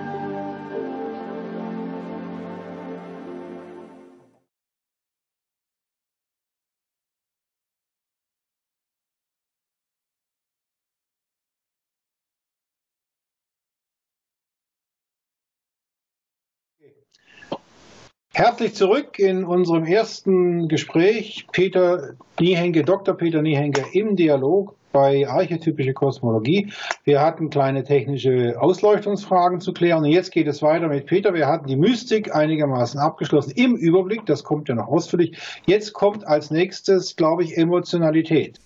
S1: Herzlich zurück in unserem ersten Gespräch. Peter Niehenke, Dr. Peter Niehenke im Dialog bei Archetypische Kosmologie. Wir hatten kleine technische Ausleuchtungsfragen zu klären und jetzt geht es weiter mit Peter. Wir hatten die Mystik einigermaßen abgeschlossen im Überblick, das kommt ja noch ausführlich. Jetzt kommt als nächstes, glaube ich, Emotionalität.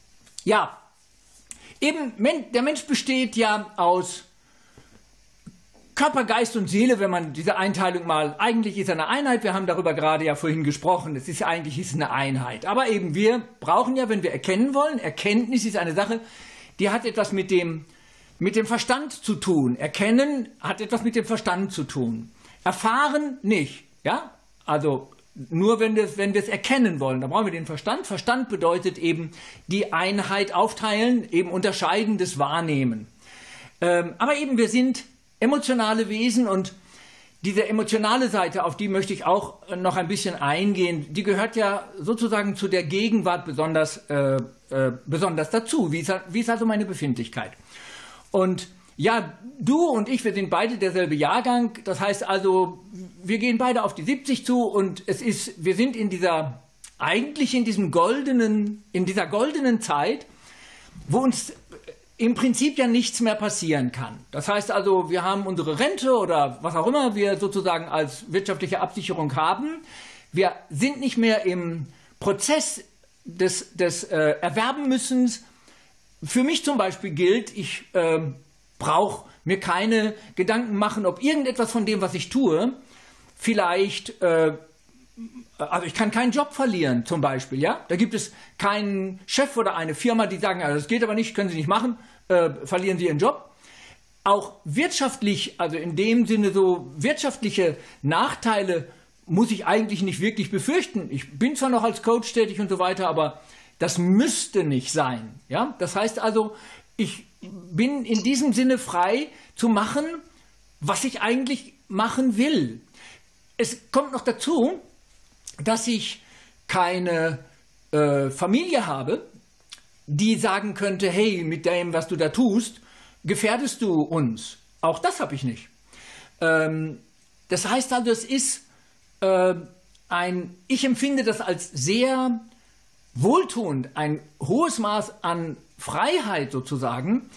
S2: Ja, eben, der Mensch besteht ja aus Körper, Geist und Seele, wenn man diese Einteilung mal, eigentlich ist eine Einheit, wir haben darüber gerade ja vorhin gesprochen, es ist ja eigentlich ist eine Einheit. Aber eben wir brauchen ja, wenn wir erkennen wollen, Erkenntnis ist eine Sache, die hat etwas mit dem, mit dem Verstand zu tun. Erkennen hat etwas mit dem Verstand zu tun. Erfahren nicht, ja? Also nur wenn wir, wenn es erkennen wollen, dann brauchen wir den Verstand. Verstand bedeutet eben die Einheit aufteilen, eben unterscheiden das Wahrnehmen. Ähm, aber eben wir sind emotionale Wesen und diese emotionale Seite, auf die möchte ich auch noch ein bisschen eingehen, die gehört ja sozusagen zu der Gegenwart besonders, äh, äh, besonders dazu. Wie ist, wie ist also meine Befindlichkeit? Und ja, du und ich, wir sind beide derselbe Jahrgang. Das heißt also, wir gehen beide auf die 70 zu und es ist, wir sind in dieser, eigentlich in diesem goldenen, in dieser goldenen Zeit, wo uns im Prinzip ja nichts mehr passieren kann. Das heißt also, wir haben unsere Rente oder was auch immer wir sozusagen als wirtschaftliche Absicherung haben. Wir sind nicht mehr im Prozess des, des äh, Erwerbenmüssens. Für mich zum Beispiel gilt, ich äh, brauche mir keine Gedanken machen, ob irgendetwas von dem, was ich tue, vielleicht äh, also ich kann keinen Job verlieren zum Beispiel, ja. Da gibt es keinen Chef oder eine Firma, die sagen, also das geht aber nicht, können Sie nicht machen, äh, verlieren Sie Ihren Job. Auch wirtschaftlich, also in dem Sinne so wirtschaftliche Nachteile muss ich eigentlich nicht wirklich befürchten. Ich bin zwar noch als Coach tätig und so weiter, aber das müsste nicht sein, ja. Das heißt also, ich bin in diesem Sinne frei zu machen, was ich eigentlich machen will. Es kommt noch dazu, dass ich keine äh, Familie habe, die sagen könnte, hey, mit dem, was du da tust, gefährdest du uns. Auch das habe ich nicht. Ähm, das heißt also, es ist äh, ein, ich empfinde das als sehr wohltuend, ein hohes Maß an Freiheit sozusagen,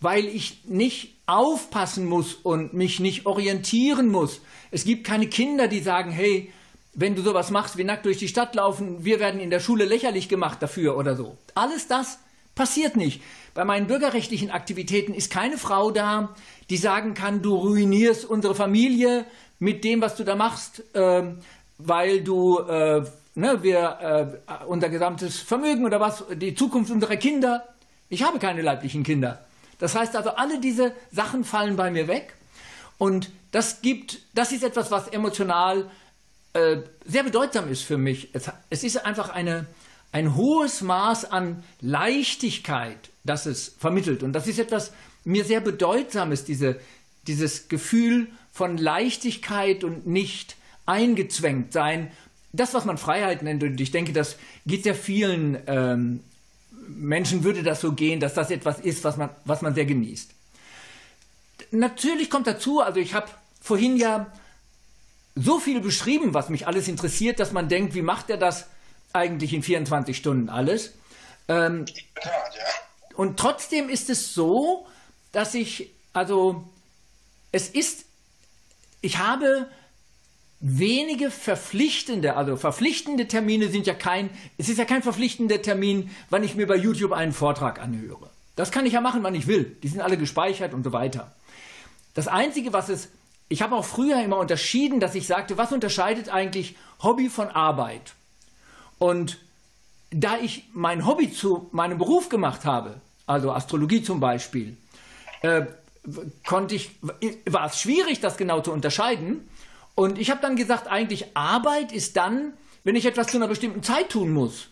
S2: weil ich nicht aufpassen muss und mich nicht orientieren muss. Es gibt keine Kinder, die sagen, hey, wenn du sowas machst wie nackt durch die Stadt laufen, wir werden in der Schule lächerlich gemacht dafür oder so. Alles das Passiert nicht. Bei meinen bürgerrechtlichen Aktivitäten ist keine Frau da, die sagen kann, du ruinierst unsere Familie mit dem, was du da machst, äh, weil du, äh, ne, wir, äh, unser gesamtes Vermögen oder was, die Zukunft unserer Kinder. Ich habe keine leiblichen Kinder. Das heißt also, alle diese Sachen fallen bei mir weg. Und das gibt, das ist etwas, was emotional äh, sehr bedeutsam ist für mich. Es, es ist einfach eine, ein hohes Maß an Leichtigkeit, das es vermittelt. Und das ist etwas mir sehr Bedeutsames, diese, dieses Gefühl von Leichtigkeit und nicht eingezwängt sein. Das, was man Freiheit nennt, und ich denke, das geht sehr vielen ähm, Menschen, würde das so gehen, dass das etwas ist, was man, was man sehr genießt. Natürlich kommt dazu, also ich habe vorhin ja so viel beschrieben, was mich alles interessiert, dass man denkt, wie macht er das eigentlich in 24 Stunden alles? Ähm, und trotzdem ist es so, dass ich, also es ist, ich habe wenige verpflichtende, also verpflichtende Termine sind ja kein, es ist ja kein verpflichtender Termin, wann ich mir bei YouTube einen Vortrag anhöre. Das kann ich ja machen, wann ich will. Die sind alle gespeichert und so weiter. Das Einzige, was es ich habe auch früher immer unterschieden, dass ich sagte, was unterscheidet eigentlich Hobby von Arbeit? Und da ich mein Hobby zu meinem Beruf gemacht habe, also Astrologie zum Beispiel, äh, konnte ich, war es schwierig, das genau zu unterscheiden. Und ich habe dann gesagt, eigentlich Arbeit ist dann, wenn ich etwas zu einer bestimmten Zeit tun muss.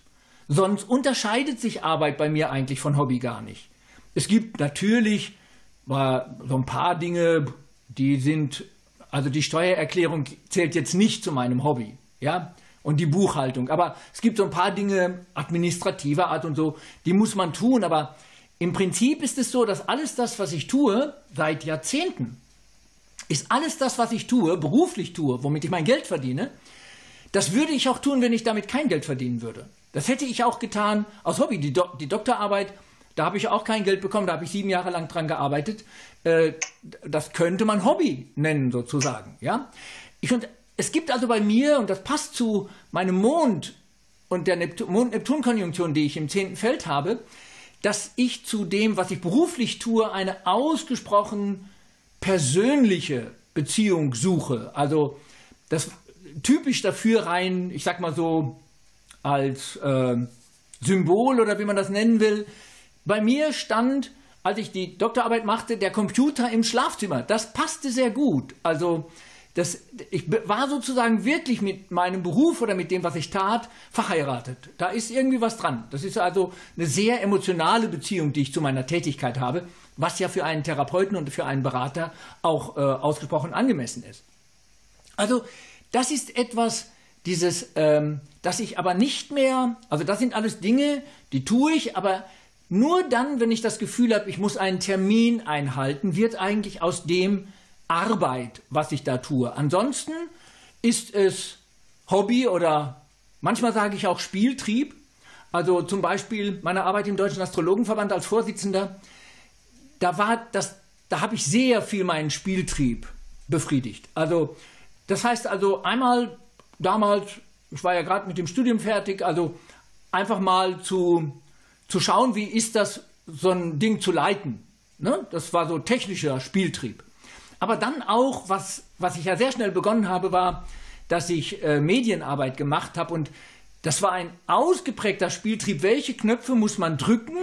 S2: Sonst unterscheidet sich Arbeit bei mir eigentlich von Hobby gar nicht. Es gibt natürlich so ein paar Dinge, die sind, also die Steuererklärung zählt jetzt nicht zu meinem Hobby, ja, und die Buchhaltung. Aber es gibt so ein paar Dinge administrativer Art und so, die muss man tun. Aber im Prinzip ist es so, dass alles das, was ich tue, seit Jahrzehnten, ist alles das, was ich tue, beruflich tue, womit ich mein Geld verdiene, das würde ich auch tun, wenn ich damit kein Geld verdienen würde. Das hätte ich auch getan aus Hobby. Die, Do die Doktorarbeit da habe ich auch kein Geld bekommen, da habe ich sieben Jahre lang dran gearbeitet. Äh, das könnte man Hobby nennen, sozusagen. Ja? Ich, und es gibt also bei mir, und das passt zu meinem Mond und der Mond-Neptun-Konjunktion, die ich im zehnten Feld habe, dass ich zu dem, was ich beruflich tue, eine ausgesprochen persönliche Beziehung suche. Also das typisch dafür rein, ich sag mal so, als äh, Symbol oder wie man das nennen will, bei mir stand, als ich die Doktorarbeit machte, der Computer im Schlafzimmer. Das passte sehr gut. Also das, ich war sozusagen wirklich mit meinem Beruf oder mit dem, was ich tat, verheiratet. Da ist irgendwie was dran. Das ist also eine sehr emotionale Beziehung, die ich zu meiner Tätigkeit habe, was ja für einen Therapeuten und für einen Berater auch äh, ausgesprochen angemessen ist. Also das ist etwas, dieses, ähm, dass ich aber nicht mehr, also das sind alles Dinge, die tue ich, aber nur dann, wenn ich das Gefühl habe, ich muss einen Termin einhalten, wird eigentlich aus dem Arbeit, was ich da tue. Ansonsten ist es Hobby oder manchmal sage ich auch Spieltrieb. Also zum Beispiel meine Arbeit im Deutschen Astrologenverband als Vorsitzender, da war das, da habe ich sehr viel meinen Spieltrieb befriedigt. Also das heißt also einmal damals, ich war ja gerade mit dem Studium fertig, also einfach mal zu zu schauen, wie ist das, so ein Ding zu leiten. Ne? Das war so technischer Spieltrieb. Aber dann auch, was, was ich ja sehr schnell begonnen habe, war, dass ich äh, Medienarbeit gemacht habe und das war ein ausgeprägter Spieltrieb. Welche Knöpfe muss man drücken,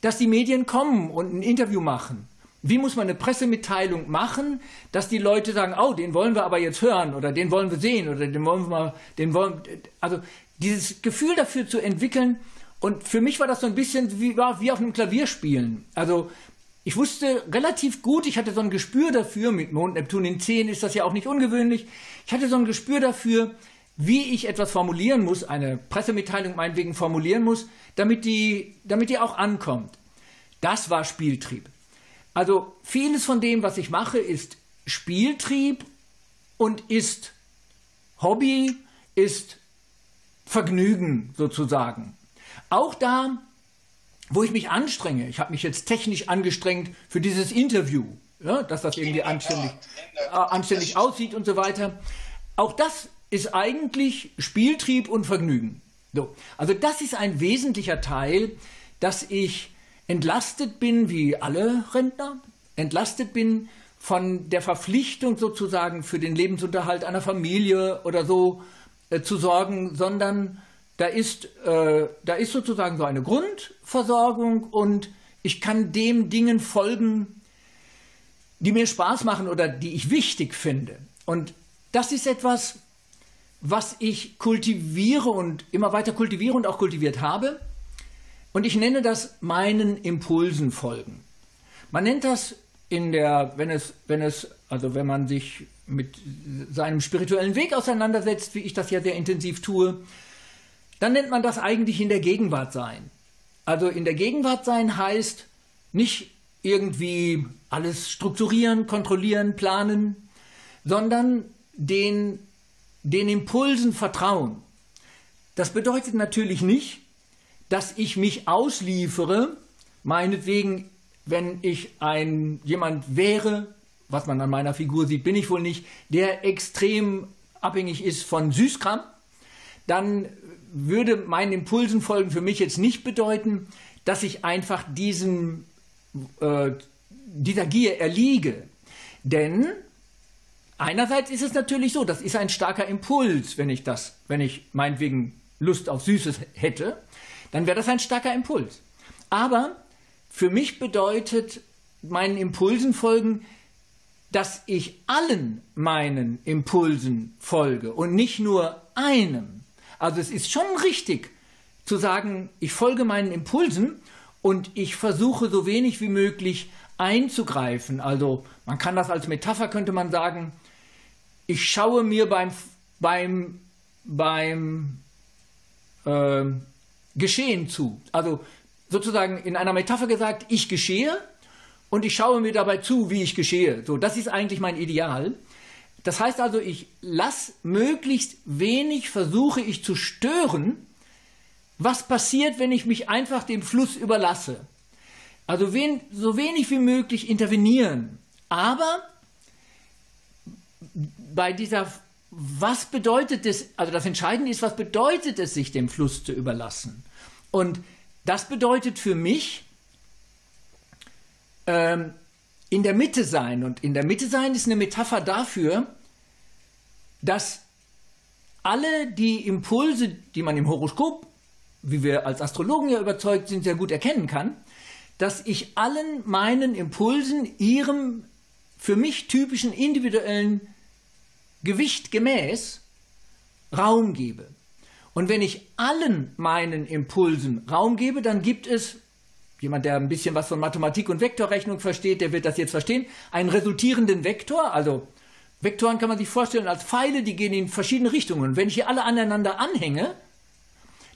S2: dass die Medien kommen und ein Interview machen? Wie muss man eine Pressemitteilung machen, dass die Leute sagen, oh, den wollen wir aber jetzt hören oder den wollen wir sehen oder den wollen wir mal, den wollen, also dieses Gefühl dafür zu entwickeln, und für mich war das so ein bisschen wie, wie auf einem Klavier spielen. Also ich wusste relativ gut, ich hatte so ein Gespür dafür, mit Mond Neptun in 10 ist das ja auch nicht ungewöhnlich, ich hatte so ein Gespür dafür, wie ich etwas formulieren muss, eine Pressemitteilung meinetwegen formulieren muss, damit die, damit die auch ankommt. Das war Spieltrieb. Also vieles von dem, was ich mache, ist Spieltrieb und ist Hobby, ist Vergnügen sozusagen. Auch da, wo ich mich anstrenge, ich habe mich jetzt technisch angestrengt für dieses Interview, ja, dass das irgendwie anständig, äh, anständig aussieht und so weiter. Auch das ist eigentlich Spieltrieb und Vergnügen. So. Also das ist ein wesentlicher Teil, dass ich entlastet bin, wie alle Rentner, entlastet bin von der Verpflichtung sozusagen für den Lebensunterhalt einer Familie oder so äh, zu sorgen, sondern da ist, äh, da ist sozusagen so eine Grundversorgung und ich kann dem Dingen folgen, die mir Spaß machen oder die ich wichtig finde. Und das ist etwas, was ich kultiviere und immer weiter kultiviere und auch kultiviert habe. Und ich nenne das meinen Impulsen folgen. Man nennt das in der, wenn es, wenn es, also wenn man sich mit seinem spirituellen Weg auseinandersetzt, wie ich das ja sehr intensiv tue, dann nennt man das eigentlich in der Gegenwart sein. Also in der Gegenwart sein heißt nicht irgendwie alles strukturieren, kontrollieren, planen, sondern den, den Impulsen vertrauen. Das bedeutet natürlich nicht, dass ich mich ausliefere, meinetwegen, wenn ich ein jemand wäre, was man an meiner Figur sieht, bin ich wohl nicht, der extrem abhängig ist von Süßkram, dann würde meinen Impulsen folgen für mich jetzt nicht bedeuten, dass ich einfach diesem, äh, dieser Gier erliege. Denn einerseits ist es natürlich so, das ist ein starker Impuls, wenn ich das, wenn ich meinetwegen Lust auf Süßes hätte, dann wäre das ein starker Impuls. Aber für mich bedeutet meinen Impulsen folgen, dass ich allen meinen Impulsen folge und nicht nur einem. Also es ist schon richtig zu sagen, ich folge meinen Impulsen und ich versuche so wenig wie möglich einzugreifen. Also man kann das als Metapher, könnte man sagen, ich schaue mir beim, beim, beim äh, Geschehen zu. Also sozusagen in einer Metapher gesagt, ich geschehe und ich schaue mir dabei zu, wie ich geschehe. So, das ist eigentlich mein Ideal. Das heißt also, ich lasse möglichst wenig, versuche ich zu stören, was passiert, wenn ich mich einfach dem Fluss überlasse. Also wen, so wenig wie möglich intervenieren. Aber bei dieser, was bedeutet es, also das Entscheidende ist, was bedeutet es, sich dem Fluss zu überlassen? Und das bedeutet für mich, ähm, in der Mitte sein. Und in der Mitte sein ist eine Metapher dafür, dass alle die Impulse, die man im Horoskop, wie wir als Astrologen ja überzeugt sind, sehr gut erkennen kann, dass ich allen meinen Impulsen ihrem für mich typischen individuellen Gewicht gemäß Raum gebe. Und wenn ich allen meinen Impulsen Raum gebe, dann gibt es Jemand, der ein bisschen was von Mathematik und Vektorrechnung versteht, der wird das jetzt verstehen. Einen resultierenden Vektor, also Vektoren kann man sich vorstellen als Pfeile, die gehen in verschiedene Richtungen. Und wenn ich hier alle aneinander anhänge,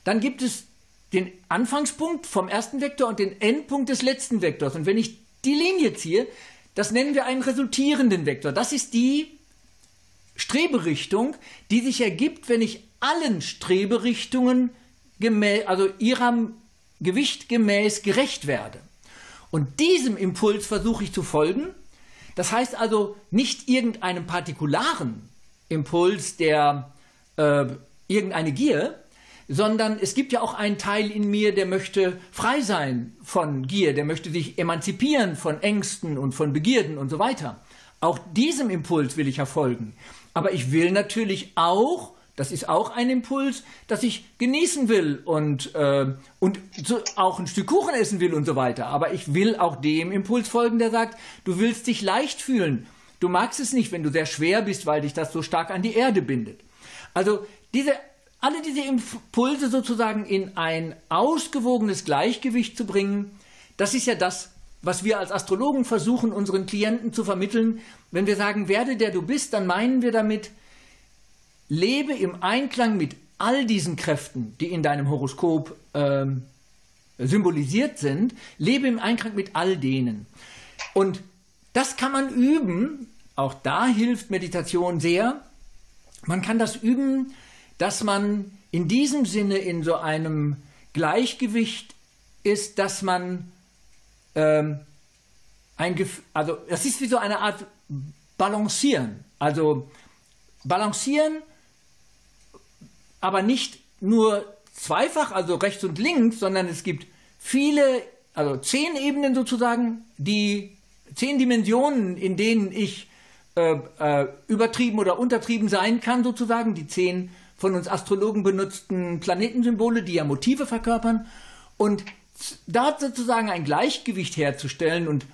S2: dann gibt es den Anfangspunkt vom ersten Vektor und den Endpunkt des letzten Vektors. Und wenn ich die Linie ziehe, das nennen wir einen resultierenden Vektor. Das ist die Streberichtung, die sich ergibt, wenn ich allen Streberichtungen, also ihrem Gewicht gemäß gerecht werde. Und diesem Impuls versuche ich zu folgen. Das heißt also nicht irgendeinem partikularen Impuls, der äh, irgendeine Gier, sondern es gibt ja auch einen Teil in mir, der möchte frei sein von Gier, der möchte sich emanzipieren von Ängsten und von Begierden und so weiter. Auch diesem Impuls will ich erfolgen. Aber ich will natürlich auch das ist auch ein Impuls, dass ich genießen will und, äh, und so auch ein Stück Kuchen essen will und so weiter. Aber ich will auch dem Impuls folgen, der sagt, du willst dich leicht fühlen. Du magst es nicht, wenn du sehr schwer bist, weil dich das so stark an die Erde bindet. Also diese, alle diese Impulse sozusagen in ein ausgewogenes Gleichgewicht zu bringen, das ist ja das, was wir als Astrologen versuchen, unseren Klienten zu vermitteln. Wenn wir sagen, werde der du bist, dann meinen wir damit, lebe im Einklang mit all diesen Kräften, die in deinem Horoskop ähm, symbolisiert sind, lebe im Einklang mit all denen. Und das kann man üben, auch da hilft Meditation sehr. Man kann das üben, dass man in diesem Sinne in so einem Gleichgewicht ist, dass man ähm, ein, Gef also das ist wie so eine Art Balancieren. Also Balancieren aber nicht nur zweifach, also rechts und links, sondern es gibt viele also zehn Ebenen sozusagen, die zehn Dimensionen, in denen ich äh, äh, übertrieben oder untertrieben sein kann, sozusagen, die zehn von uns Astrologen benutzten Planetensymbole, die ja Motive verkörpern. Und da sozusagen ein Gleichgewicht herzustellen und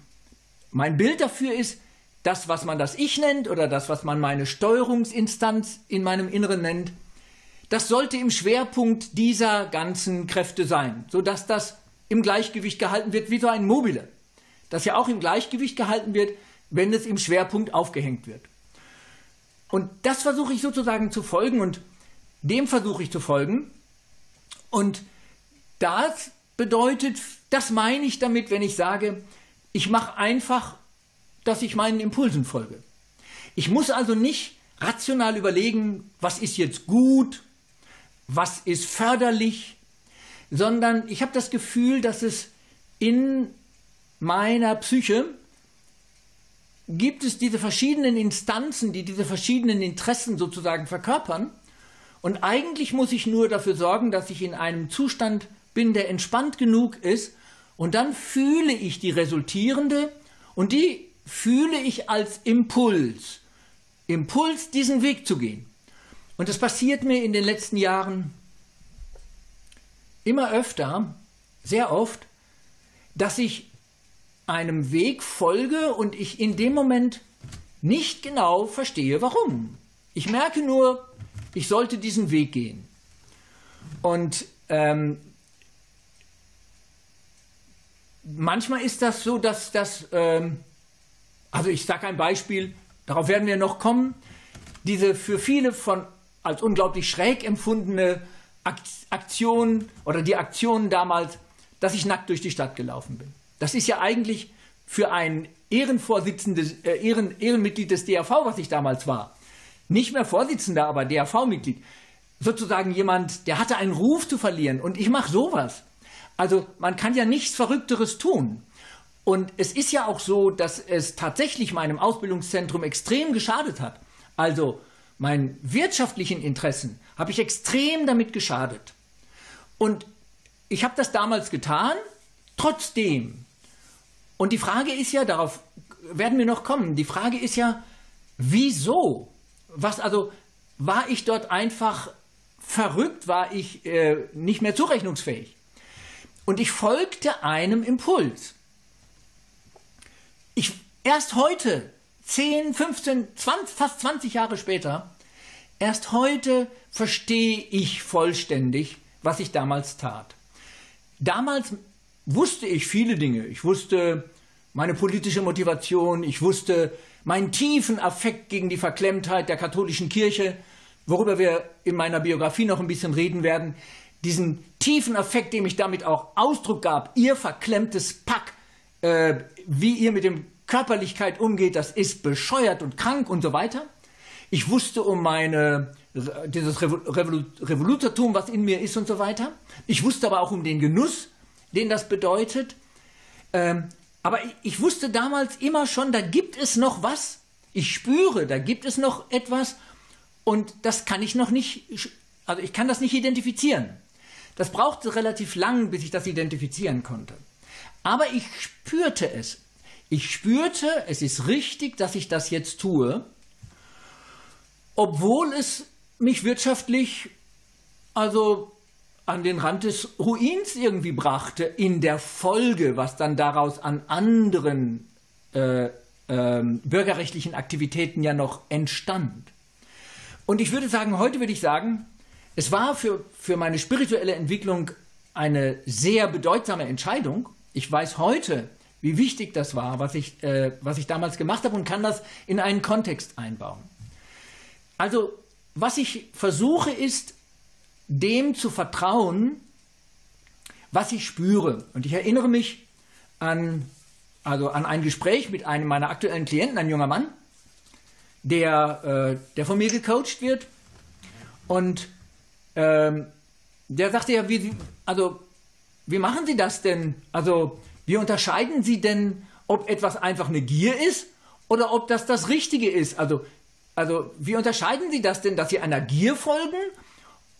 S2: mein Bild dafür ist, das, was man das Ich nennt oder das, was man meine Steuerungsinstanz in meinem Inneren nennt, das sollte im Schwerpunkt dieser ganzen Kräfte sein, sodass das im Gleichgewicht gehalten wird wie so ein Mobile, das ja auch im Gleichgewicht gehalten wird, wenn es im Schwerpunkt aufgehängt wird. Und das versuche ich sozusagen zu folgen und dem versuche ich zu folgen. Und das bedeutet, das meine ich damit, wenn ich sage, ich mache einfach, dass ich meinen Impulsen folge. Ich muss also nicht rational überlegen, was ist jetzt gut, was ist förderlich, sondern ich habe das Gefühl, dass es in meiner Psyche gibt es diese verschiedenen Instanzen, die diese verschiedenen Interessen sozusagen verkörpern. Und eigentlich muss ich nur dafür sorgen, dass ich in einem Zustand bin, der entspannt genug ist. Und dann fühle ich die resultierende und die fühle ich als Impuls. Impuls, diesen Weg zu gehen. Und es passiert mir in den letzten Jahren immer öfter, sehr oft, dass ich einem Weg folge und ich in dem Moment nicht genau verstehe, warum. Ich merke nur, ich sollte diesen Weg gehen. Und ähm, manchmal ist das so, dass das, ähm, also ich sage ein Beispiel, darauf werden wir noch kommen, diese für viele von als unglaublich schräg empfundene Aktion oder die Aktion damals, dass ich nackt durch die Stadt gelaufen bin. Das ist ja eigentlich für ein Ehrenvorsitzendes, äh, Ehren, Ehrenmitglied des DRV, was ich damals war, nicht mehr Vorsitzender, aber DRV-Mitglied, sozusagen jemand, der hatte einen Ruf zu verlieren und ich mache sowas. Also man kann ja nichts Verrückteres tun. Und es ist ja auch so, dass es tatsächlich meinem Ausbildungszentrum extrem geschadet hat. Also meinen wirtschaftlichen Interessen habe ich extrem damit geschadet. Und ich habe das damals getan, trotzdem. Und die Frage ist ja, darauf werden wir noch kommen, die Frage ist ja, wieso? Was also, war ich dort einfach verrückt, war ich äh, nicht mehr zurechnungsfähig? Und ich folgte einem Impuls. Ich, erst heute, 10, 15, 20, fast 20 Jahre später, erst heute verstehe ich vollständig, was ich damals tat. Damals wusste ich viele Dinge. Ich wusste meine politische Motivation, ich wusste meinen tiefen Affekt gegen die Verklemmtheit der katholischen Kirche, worüber wir in meiner Biografie noch ein bisschen reden werden diesen tiefen Affekt, dem ich damit auch Ausdruck gab, ihr verklemmtes Pack, äh, wie ihr mit dem Körperlichkeit umgeht, das ist bescheuert und krank und so weiter. Ich wusste um meine, dieses Revolu Revolutertum, was in mir ist und so weiter. Ich wusste aber auch um den Genuss, den das bedeutet. Ähm, aber ich, ich wusste damals immer schon, da gibt es noch was. Ich spüre, da gibt es noch etwas und das kann ich noch nicht, also ich kann das nicht identifizieren. Das brauchte relativ lang, bis ich das identifizieren konnte. Aber ich spürte es. Ich spürte, es ist richtig, dass ich das jetzt tue, obwohl es mich wirtschaftlich also an den Rand des Ruins irgendwie brachte, in der Folge, was dann daraus an anderen äh, äh, bürgerrechtlichen Aktivitäten ja noch entstand. Und ich würde sagen, heute würde ich sagen, es war für, für meine spirituelle Entwicklung eine sehr bedeutsame Entscheidung. Ich weiß heute, wie wichtig das war, was ich, äh, was ich damals gemacht habe und kann das in einen Kontext einbauen. Also, was ich versuche, ist, dem zu vertrauen, was ich spüre. Und ich erinnere mich an, also an ein Gespräch mit einem meiner aktuellen Klienten, ein junger Mann, der, äh, der von mir gecoacht wird. Und ähm, der sagte ja, wie, also, wie machen Sie das denn? Also, wie unterscheiden Sie denn, ob etwas einfach eine Gier ist oder ob das das Richtige ist? Also, also wie unterscheiden Sie das denn, dass Sie einer Gier folgen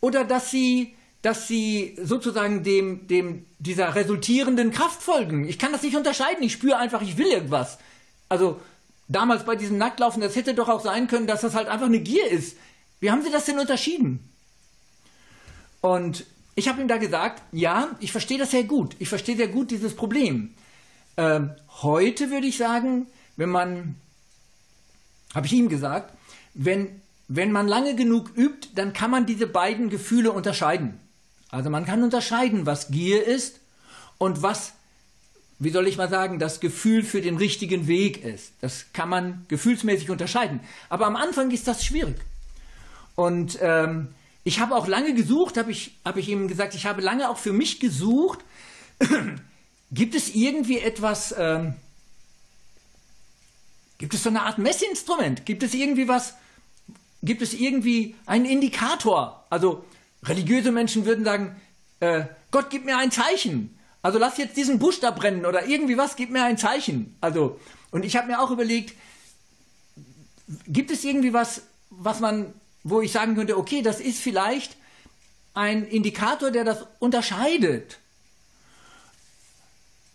S2: oder dass Sie dass sie sozusagen dem, dem, dieser resultierenden Kraft folgen. Ich kann das nicht unterscheiden. Ich spüre einfach, ich will irgendwas. Also damals bei diesem Nacktlaufen, das hätte doch auch sein können, dass das halt einfach eine Gier ist. Wie haben Sie das denn unterschieden? Und ich habe ihm da gesagt, ja, ich verstehe das sehr gut. Ich verstehe sehr gut dieses Problem. Ähm, heute würde ich sagen, wenn man, habe ich ihm gesagt, wenn, wenn man lange genug übt, dann kann man diese beiden Gefühle unterscheiden. Also man kann unterscheiden, was Gier ist und was, wie soll ich mal sagen, das Gefühl für den richtigen Weg ist. Das kann man gefühlsmäßig unterscheiden. Aber am Anfang ist das schwierig. Und ähm, ich habe auch lange gesucht, habe ich, hab ich ihm gesagt, ich habe lange auch für mich gesucht. Gibt es irgendwie etwas, ähm, gibt es so eine Art Messinstrument? Gibt es irgendwie was, gibt es irgendwie einen Indikator? Also religiöse Menschen würden sagen, äh, Gott, gib mir ein Zeichen. Also lass jetzt diesen Busch da brennen oder irgendwie was, gib mir ein Zeichen. Also, und ich habe mir auch überlegt, gibt es irgendwie was, was man wo ich sagen könnte, okay, das ist vielleicht ein Indikator, der das unterscheidet.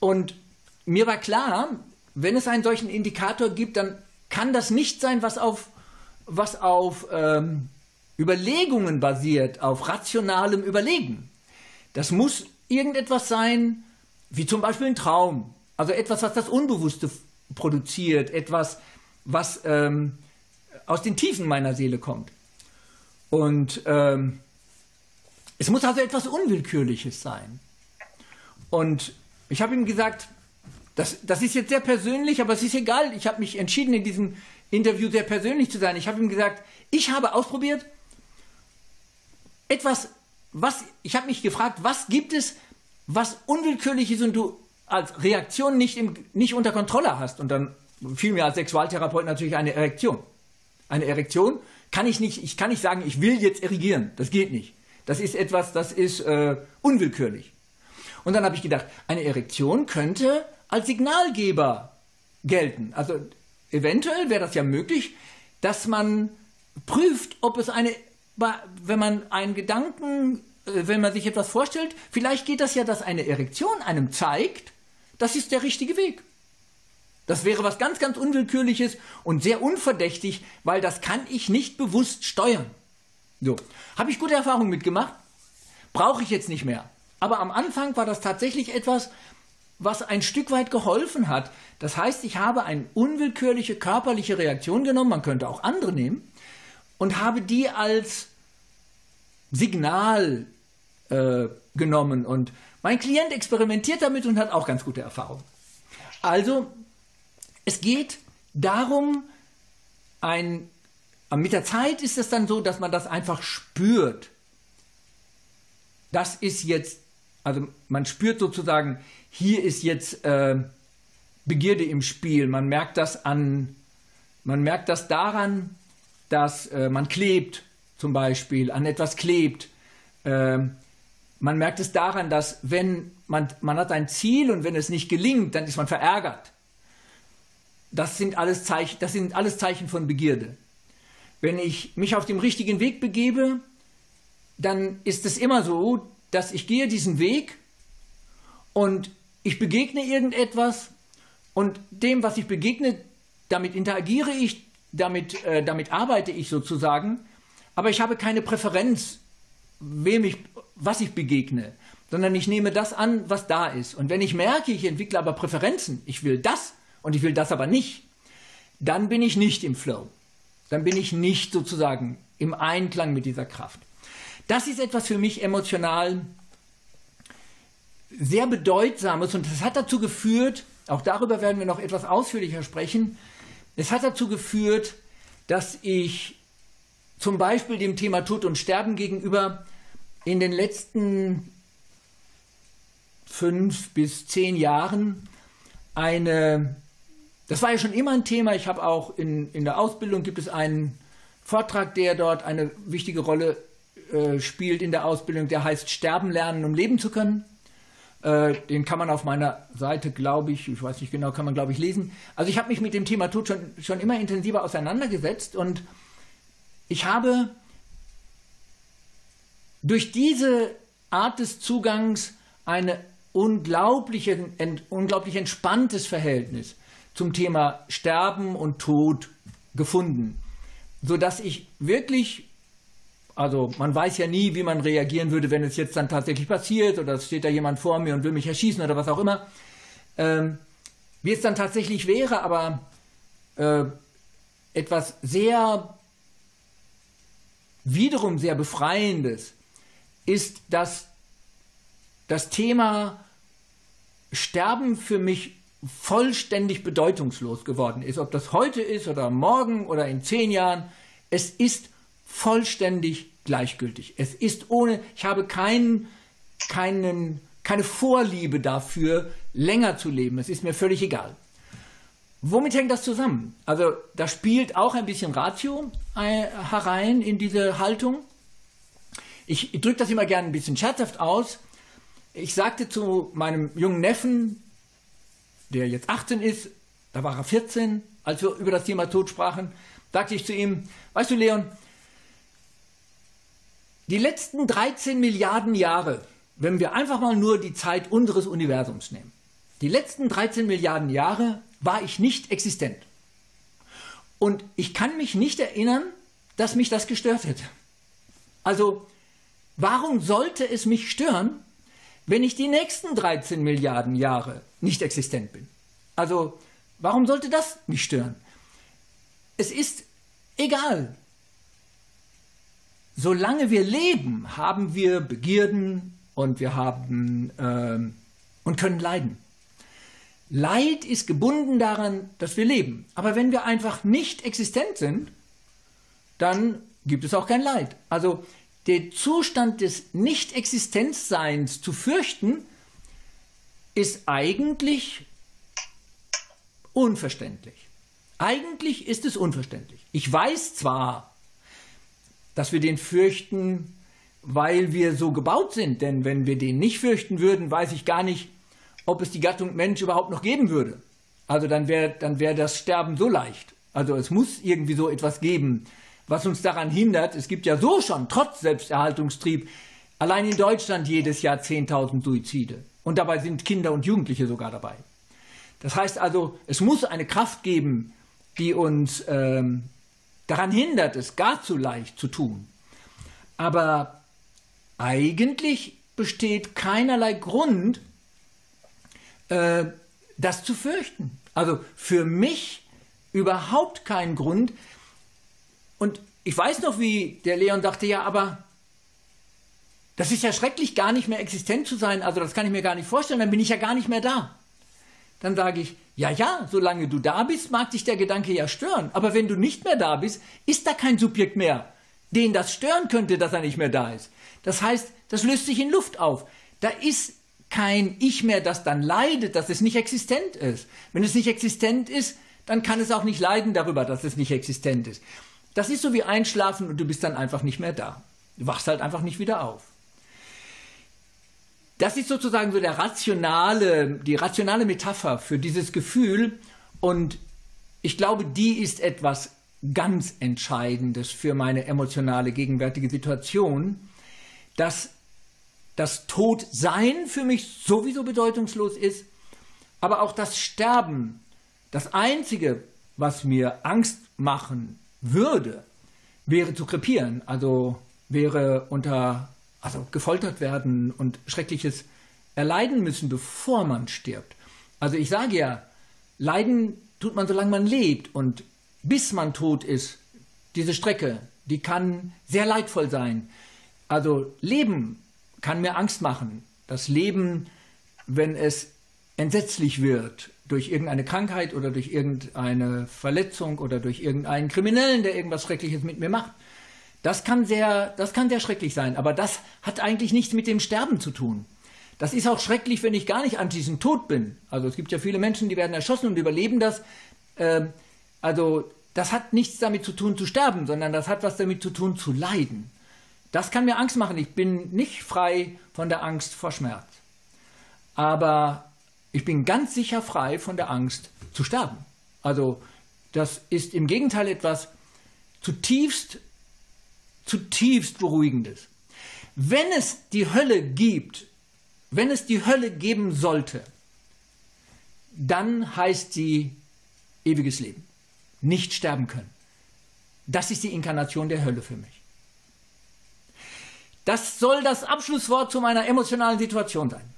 S2: Und mir war klar, wenn es einen solchen Indikator gibt, dann kann das nicht sein, was auf, was auf ähm, Überlegungen basiert, auf rationalem Überlegen. Das muss irgendetwas sein, wie zum Beispiel ein Traum. Also etwas, was das Unbewusste produziert, etwas, was ähm, aus den Tiefen meiner Seele kommt. Und ähm, es muss also etwas Unwillkürliches sein. Und ich habe ihm gesagt, das, das ist jetzt sehr persönlich, aber es ist egal. Ich habe mich entschieden, in diesem Interview sehr persönlich zu sein. Ich habe ihm gesagt, ich habe ausprobiert etwas, was, ich habe mich gefragt, was gibt es, was unwillkürlich ist und du als Reaktion nicht, im, nicht unter Kontrolle hast. Und dann fiel mir als Sexualtherapeut natürlich eine Erektion. Eine Erektion kann ich nicht, ich kann nicht sagen, ich will jetzt erigieren. Das geht nicht. Das ist etwas, das ist äh, unwillkürlich. Und dann habe ich gedacht, eine Erektion könnte als Signalgeber gelten. Also eventuell wäre das ja möglich, dass man prüft, ob es eine, wenn man einen Gedanken, äh, wenn man sich etwas vorstellt, vielleicht geht das ja, dass eine Erektion einem zeigt, das ist der richtige Weg. Das wäre was ganz, ganz Unwillkürliches und sehr unverdächtig, weil das kann ich nicht bewusst steuern. So, habe ich gute Erfahrungen mitgemacht, brauche ich jetzt nicht mehr. Aber am Anfang war das tatsächlich etwas, was ein Stück weit geholfen hat. Das heißt, ich habe eine unwillkürliche körperliche Reaktion genommen, man könnte auch andere nehmen, und habe die als Signal äh, genommen. Und mein Klient experimentiert damit und hat auch ganz gute Erfahrungen. Also es geht darum, ein, mit der Zeit ist es dann so, dass man das einfach spürt. Das ist jetzt, also man spürt sozusagen, hier ist jetzt äh, Begierde im Spiel. Man merkt das an, man merkt das daran, dass äh, man klebt, zum Beispiel, an etwas klebt. Äh, man merkt es daran, dass wenn man, man hat ein Ziel und wenn es nicht gelingt, dann ist man verärgert. Das sind alles Zeichen, das sind alles Zeichen von Begierde. Wenn ich mich auf dem richtigen Weg begebe, dann ist es immer so, dass ich gehe diesen Weg und ich begegne irgendetwas und dem, was ich begegne, damit interagiere ich, damit, äh, damit arbeite ich sozusagen, aber ich habe keine Präferenz, wem ich, was ich begegne, sondern ich nehme das an, was da ist. Und wenn ich merke, ich entwickle aber Präferenzen, ich will das, und ich will das aber nicht, dann bin ich nicht im Flow. Dann bin ich nicht sozusagen im Einklang mit dieser Kraft. Das ist etwas für mich emotional sehr bedeutsames und das hat dazu geführt, auch darüber werden wir noch etwas ausführlicher sprechen, es hat dazu geführt, dass ich zum Beispiel dem Thema Tod und Sterben gegenüber in den letzten fünf bis zehn Jahren eine das war ja schon immer ein Thema. Ich habe auch in, in der Ausbildung gibt es einen Vortrag, der dort eine wichtige Rolle äh, spielt in der Ausbildung, der heißt Sterben lernen, um leben zu können. Äh, den kann man auf meiner Seite, glaube ich, ich weiß nicht genau, kann man, glaube ich, lesen. Also ich habe mich mit dem Thema Tod schon, schon immer intensiver auseinandergesetzt und ich habe durch diese Art des Zugangs eine unglaubliche, ein unglaublich entspanntes Verhältnis zum Thema Sterben und Tod gefunden, sodass ich wirklich also man weiß ja nie, wie man reagieren würde, wenn es jetzt dann tatsächlich passiert oder es steht da jemand vor mir und will mich erschießen oder was auch immer. Ähm, wie es dann tatsächlich wäre, aber äh, etwas sehr, wiederum sehr Befreiendes ist, dass das Thema Sterben für mich vollständig bedeutungslos geworden ist. Ob das heute ist oder morgen oder in zehn Jahren, es ist vollständig gleichgültig. Es ist ohne, ich habe keinen, keinen, keine Vorliebe dafür, länger zu leben. Es ist mir völlig egal. Womit hängt das zusammen? Also da spielt auch ein bisschen Ratio äh, herein in diese Haltung. Ich, ich drücke das immer gerne ein bisschen scherzhaft aus. Ich sagte zu meinem jungen Neffen, der jetzt 18 ist, da war er 14, als wir über das Thema Tod sprachen, sagte ich zu ihm, weißt du Leon, die letzten 13 Milliarden Jahre, wenn wir einfach mal nur die Zeit unseres Universums nehmen, die letzten 13 Milliarden Jahre war ich nicht existent. Und ich kann mich nicht erinnern, dass mich das gestört hätte. Also, warum sollte es mich stören, wenn ich die nächsten 13 Milliarden Jahre nicht existent bin? Also, warum sollte das mich stören? Es ist egal, solange wir leben, haben wir Begierden und wir haben äh, und können leiden. Leid ist gebunden daran, dass wir leben. Aber wenn wir einfach nicht existent sind, dann gibt es auch kein Leid. Also der Zustand des Nicht-Existenzseins zu fürchten, ist eigentlich unverständlich. Eigentlich ist es unverständlich. Ich weiß zwar, dass wir den fürchten, weil wir so gebaut sind. Denn wenn wir den nicht fürchten würden, weiß ich gar nicht, ob es die Gattung Mensch überhaupt noch geben würde. Also dann wäre dann wär das Sterben so leicht. Also es muss irgendwie so etwas geben, was uns daran hindert. Es gibt ja so schon, trotz Selbsterhaltungstrieb, allein in Deutschland jedes Jahr 10.000 Suizide. Und dabei sind Kinder und Jugendliche sogar dabei. Das heißt also, es muss eine Kraft geben, die uns ähm, daran hindert, es gar zu leicht zu tun. Aber eigentlich besteht keinerlei Grund, äh, das zu fürchten. Also für mich überhaupt kein Grund. Und ich weiß noch, wie der Leon dachte, ja, aber das ist ja schrecklich, gar nicht mehr existent zu sein. Also das kann ich mir gar nicht vorstellen, dann bin ich ja gar nicht mehr da. Dann sage ich, ja, ja, solange du da bist, mag dich der Gedanke ja stören. Aber wenn du nicht mehr da bist, ist da kein Subjekt mehr, den das stören könnte, dass er nicht mehr da ist. Das heißt, das löst sich in Luft auf. Da ist kein Ich mehr, das dann leidet, dass es nicht existent ist. Wenn es nicht existent ist, dann kann es auch nicht leiden darüber, dass es nicht existent ist. Das ist so wie einschlafen und du bist dann einfach nicht mehr da. Du wachst halt einfach nicht wieder auf. Das ist sozusagen so der rationale, die rationale Metapher für dieses Gefühl. Und ich glaube, die ist etwas ganz Entscheidendes für meine emotionale gegenwärtige Situation, dass das Todsein für mich sowieso bedeutungslos ist, aber auch das Sterben, das Einzige, was mir Angst machen würde, wäre zu krepieren, also wäre unter also gefoltert werden und Schreckliches erleiden müssen, bevor man stirbt. Also ich sage ja, leiden tut man, solange man lebt und bis man tot ist, diese Strecke, die kann sehr leidvoll sein. Also Leben kann mir Angst machen. Das Leben, wenn es entsetzlich wird durch irgendeine Krankheit oder durch irgendeine Verletzung oder durch irgendeinen Kriminellen, der irgendwas Schreckliches mit mir macht, das kann sehr, das kann sehr schrecklich sein, aber das hat eigentlich nichts mit dem Sterben zu tun. Das ist auch schrecklich, wenn ich gar nicht anschließend tot bin. Also es gibt ja viele Menschen, die werden erschossen und überleben das. Ähm, also das hat nichts damit zu tun zu sterben, sondern das hat was damit zu tun zu leiden. Das kann mir Angst machen. Ich bin nicht frei von der Angst vor Schmerz. Aber ich bin ganz sicher frei von der Angst zu sterben. Also das ist im Gegenteil etwas zutiefst zutiefst Beruhigendes. Wenn es die Hölle gibt, wenn es die Hölle geben sollte, dann heißt sie ewiges Leben. Nicht sterben können. Das ist die Inkarnation der Hölle für mich. Das soll das Abschlusswort zu meiner emotionalen Situation sein.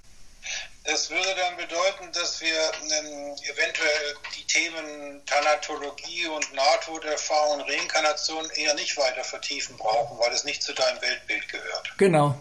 S1: Das würde dann bedeuten, dass wir ähm, eventuell die Themen Thanatologie und Nahtoderfahrung Reinkarnation eher nicht weiter vertiefen brauchen, weil es nicht zu deinem Weltbild gehört.
S2: Genau.